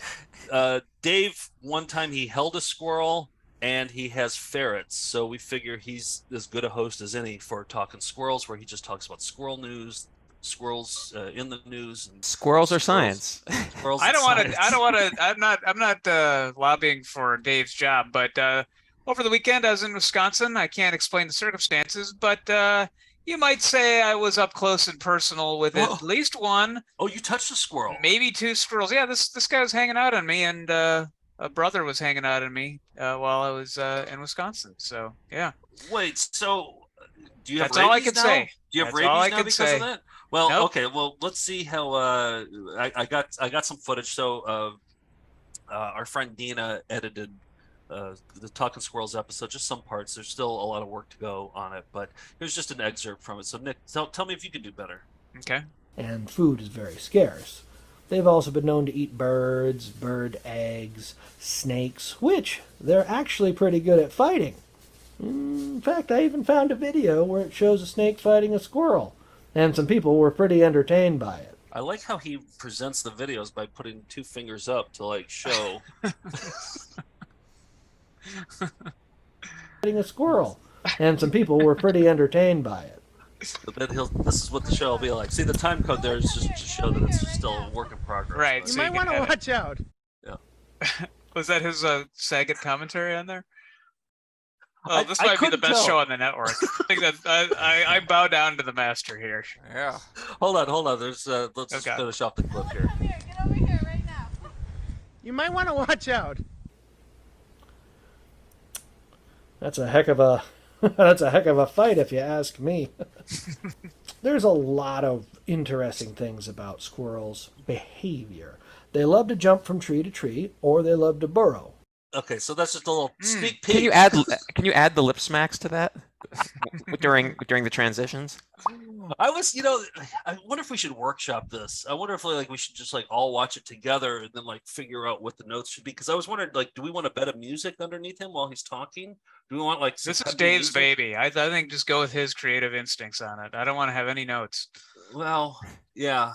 uh, Dave, one time he held a squirrel and he has ferrets. So we figure he's as good a host as any for talking squirrels, where he just talks about squirrel news, squirrels uh, in the news, and Squirrels are science. squirrels. I don't want to. I don't want to. I'm not. I'm not uh, lobbying for Dave's job, but uh, over the weekend I was in Wisconsin. I can't explain the circumstances, but uh, you might say I was up close and personal with at Whoa. least one, Oh, you touched a squirrel. maybe two squirrels. Yeah, this this guy was hanging out on me, and uh, a brother was hanging out on me uh, while I was uh, in Wisconsin. So yeah, Wait, so uh, do you have That's all I can now? say. Do you have That's rabies all I now can because say. of that? Well, Nope. okay. Well, let's see how. Uh, I, I got I got some footage. So uh, uh, our friend Dina edited uh, the Talking Squirrels episode, just some parts. There's still a lot of work to go on it, but here's just an excerpt from it. So Nick, tell, tell me if you can do better. okay. and food is very scarce. They've also been known to eat birds, bird eggs, snakes, which they're actually pretty good at fighting. In fact, I even found a video where it shows a snake fighting a squirrel, and some people were pretty entertained by it. I like how he presents the videos by putting two fingers up to like show. Fighting a squirrel, and some people were pretty entertained by it. But then he'll. This is what the show will be like. See, the time code there is just to show that it's still a work in progress. Right. but- so you can edit. out. Yeah. Was that his uh, Saget commentary on there? Oh, this I might be the best tell. show on the network. I think that I, I, I bow down to the master here. Yeah. Hold on, hold on. There's uh, let's just Okay. finish off the clip here. Here. Get over here right now. You might want to watch out. That's a heck of a that's a heck of a fight if you ask me. There's a lot of interesting things about squirrels' behavior. They love to jump from tree to tree or they love to burrow. Okay, so that's just a little Hmm. sneak peek. Can you add can you add the lip smacks to that during during the transitions? I was, you know, I wonder if we should workshop this. I wonder if like we should just like all watch it together and then like figure out what the notes should be. Because I was wondering, like, do we want a bed of music underneath him while he's talking? Do we want like This is Dave's music? baby. I, I think just go with his creative instincts on it. I don't want to have any notes. Well, yeah.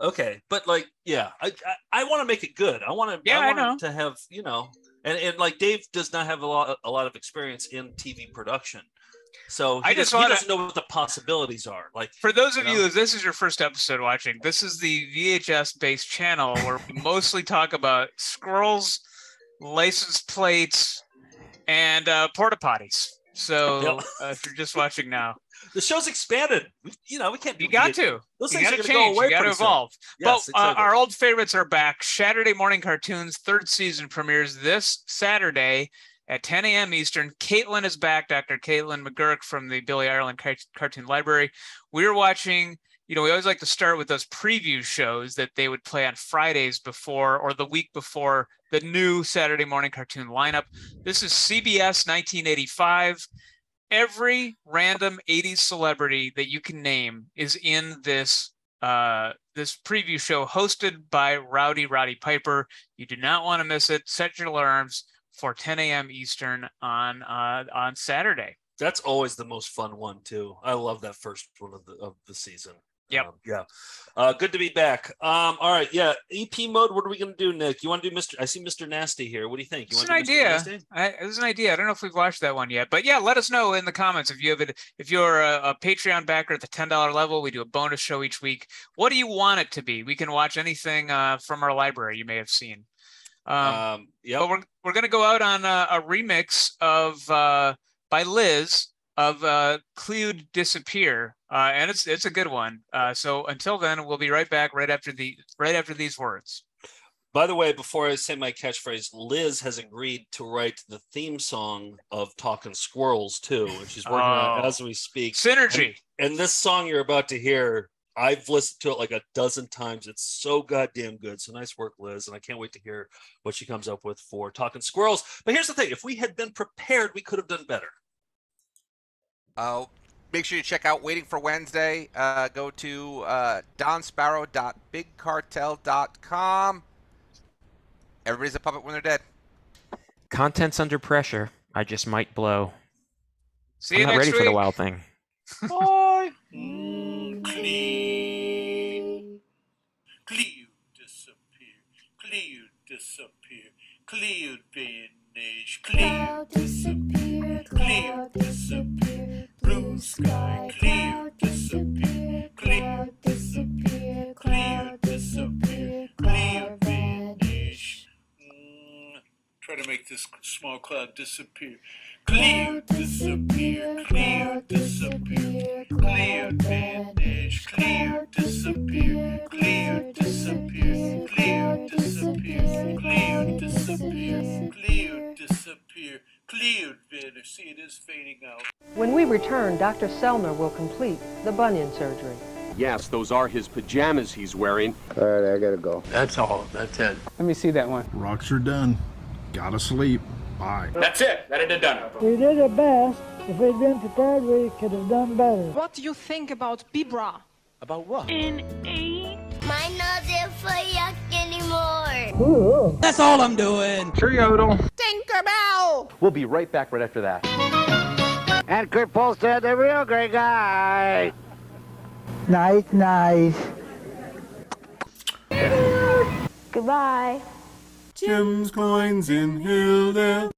Okay, but like, yeah, I I, I want to make it good. I want to. Yeah, I I know. to have you know, and and like Dave does not have a lot a lot of experience in TV production, so I just he wanna- doesn't know what the possibilities are. Like For those of You you, know? if this is your first episode watching, this is the VHS based channel where we mostly talk about squirrels, license plates, and uh, porta potties. So uh, if you're just watching now, the show's expanded. You know, we can't. you got to. Those you things got are gonna go away You got to evolve. Yes, but uh, exactly. our old favorites are back. Saturday Morning Cartoons third season premieres this Saturday at 10 a.m. Eastern. Caitlin is back. Dr. Caitlin McGurk from the Billy Ireland Cartoon Library. We're watching. You know, we always like to start with those preview shows that they would play on Fridays before or the week before the new Saturday morning cartoon lineup. This is CBS 1985 every random 80s celebrity that you can name is in this uh this preview show hosted by Rowdy Roddy Piper. You do not want to miss it. Set your alarms for 10 a.m. Eastern on uh on Saturday. That's always the most fun one too. I love that first one of the of the season. Yep. Um, yeah. Uh, good to be back. Um, all right. Yeah. EP mode. What are we going to do, Nick? You want to do Mr. I see Mr. Nasty here. What do you think? You It's an do idea. I, it was an idea. I don't know if we've watched that one yet, but yeah, let us know in the comments if you have it. If you're a, a Patreon backer at the ten dollar level, we do a bonus show each week. What do you want it to be? We can watch anything uh, from our library you may have seen. Um, Um. But we're we're gonna go out on a, a remix of uh, by Liz of uh, Clued Disappear, uh, and it's it's a good one. Uh, so until then, we'll be right back right after the right after these words. By the way, before I say my catchphrase, Liz has agreed to write the theme song of Talking Squirrels too, and she's working on it Oh. as we speak. Synergy. And, and this song you're about to hear, I've listened to it like a dozen times. It's so goddamn good. So nice work, Liz. And I can't wait to hear what she comes up with for Talking Squirrels. But here's the thing: if we had been prepared, we could have done better. Uh, make sure you check out Waiting for Wednesday. Uh, go to uh, donsparrow.bigcartel.com. Everybody's a puppet when they're dead. Content's under pressure. I just might blow. See I'm you not next ready for the wild thing. Bye. Disappear. Clear vanish. Clear disappear. Clear disappear. Blue sky. Clear disappear. Clear disappear. Clear disappear. Clear vanish. Mm, Try to make this small cloud disappear. Clear disappear. Clear disappear. Clear vanish. Clear disappear. Clear disappear. Clear disappear. Clear disappear. Clear disappear. Clear vanish. See, it is fading out. When we return, Dr. Selner will complete the bunion surgery. Yes, those are his pajamas he's wearing. All right, I gotta go. That's all. That's it. Let me see that one. Rocks are done. Gotta sleep. Bye. That's it. That it done. it. We did our best. If we'd been prepared, we could have done better. What do you think about Bibra? About what? In eight. My nose is for yuck anymore. That's all I'm doing. Cheerio. Tinkerbell! We'll be right back right after that. And Kurt Polstead, the real great guy. Nice, nice. Goodbye. Gems, coins in Hilda.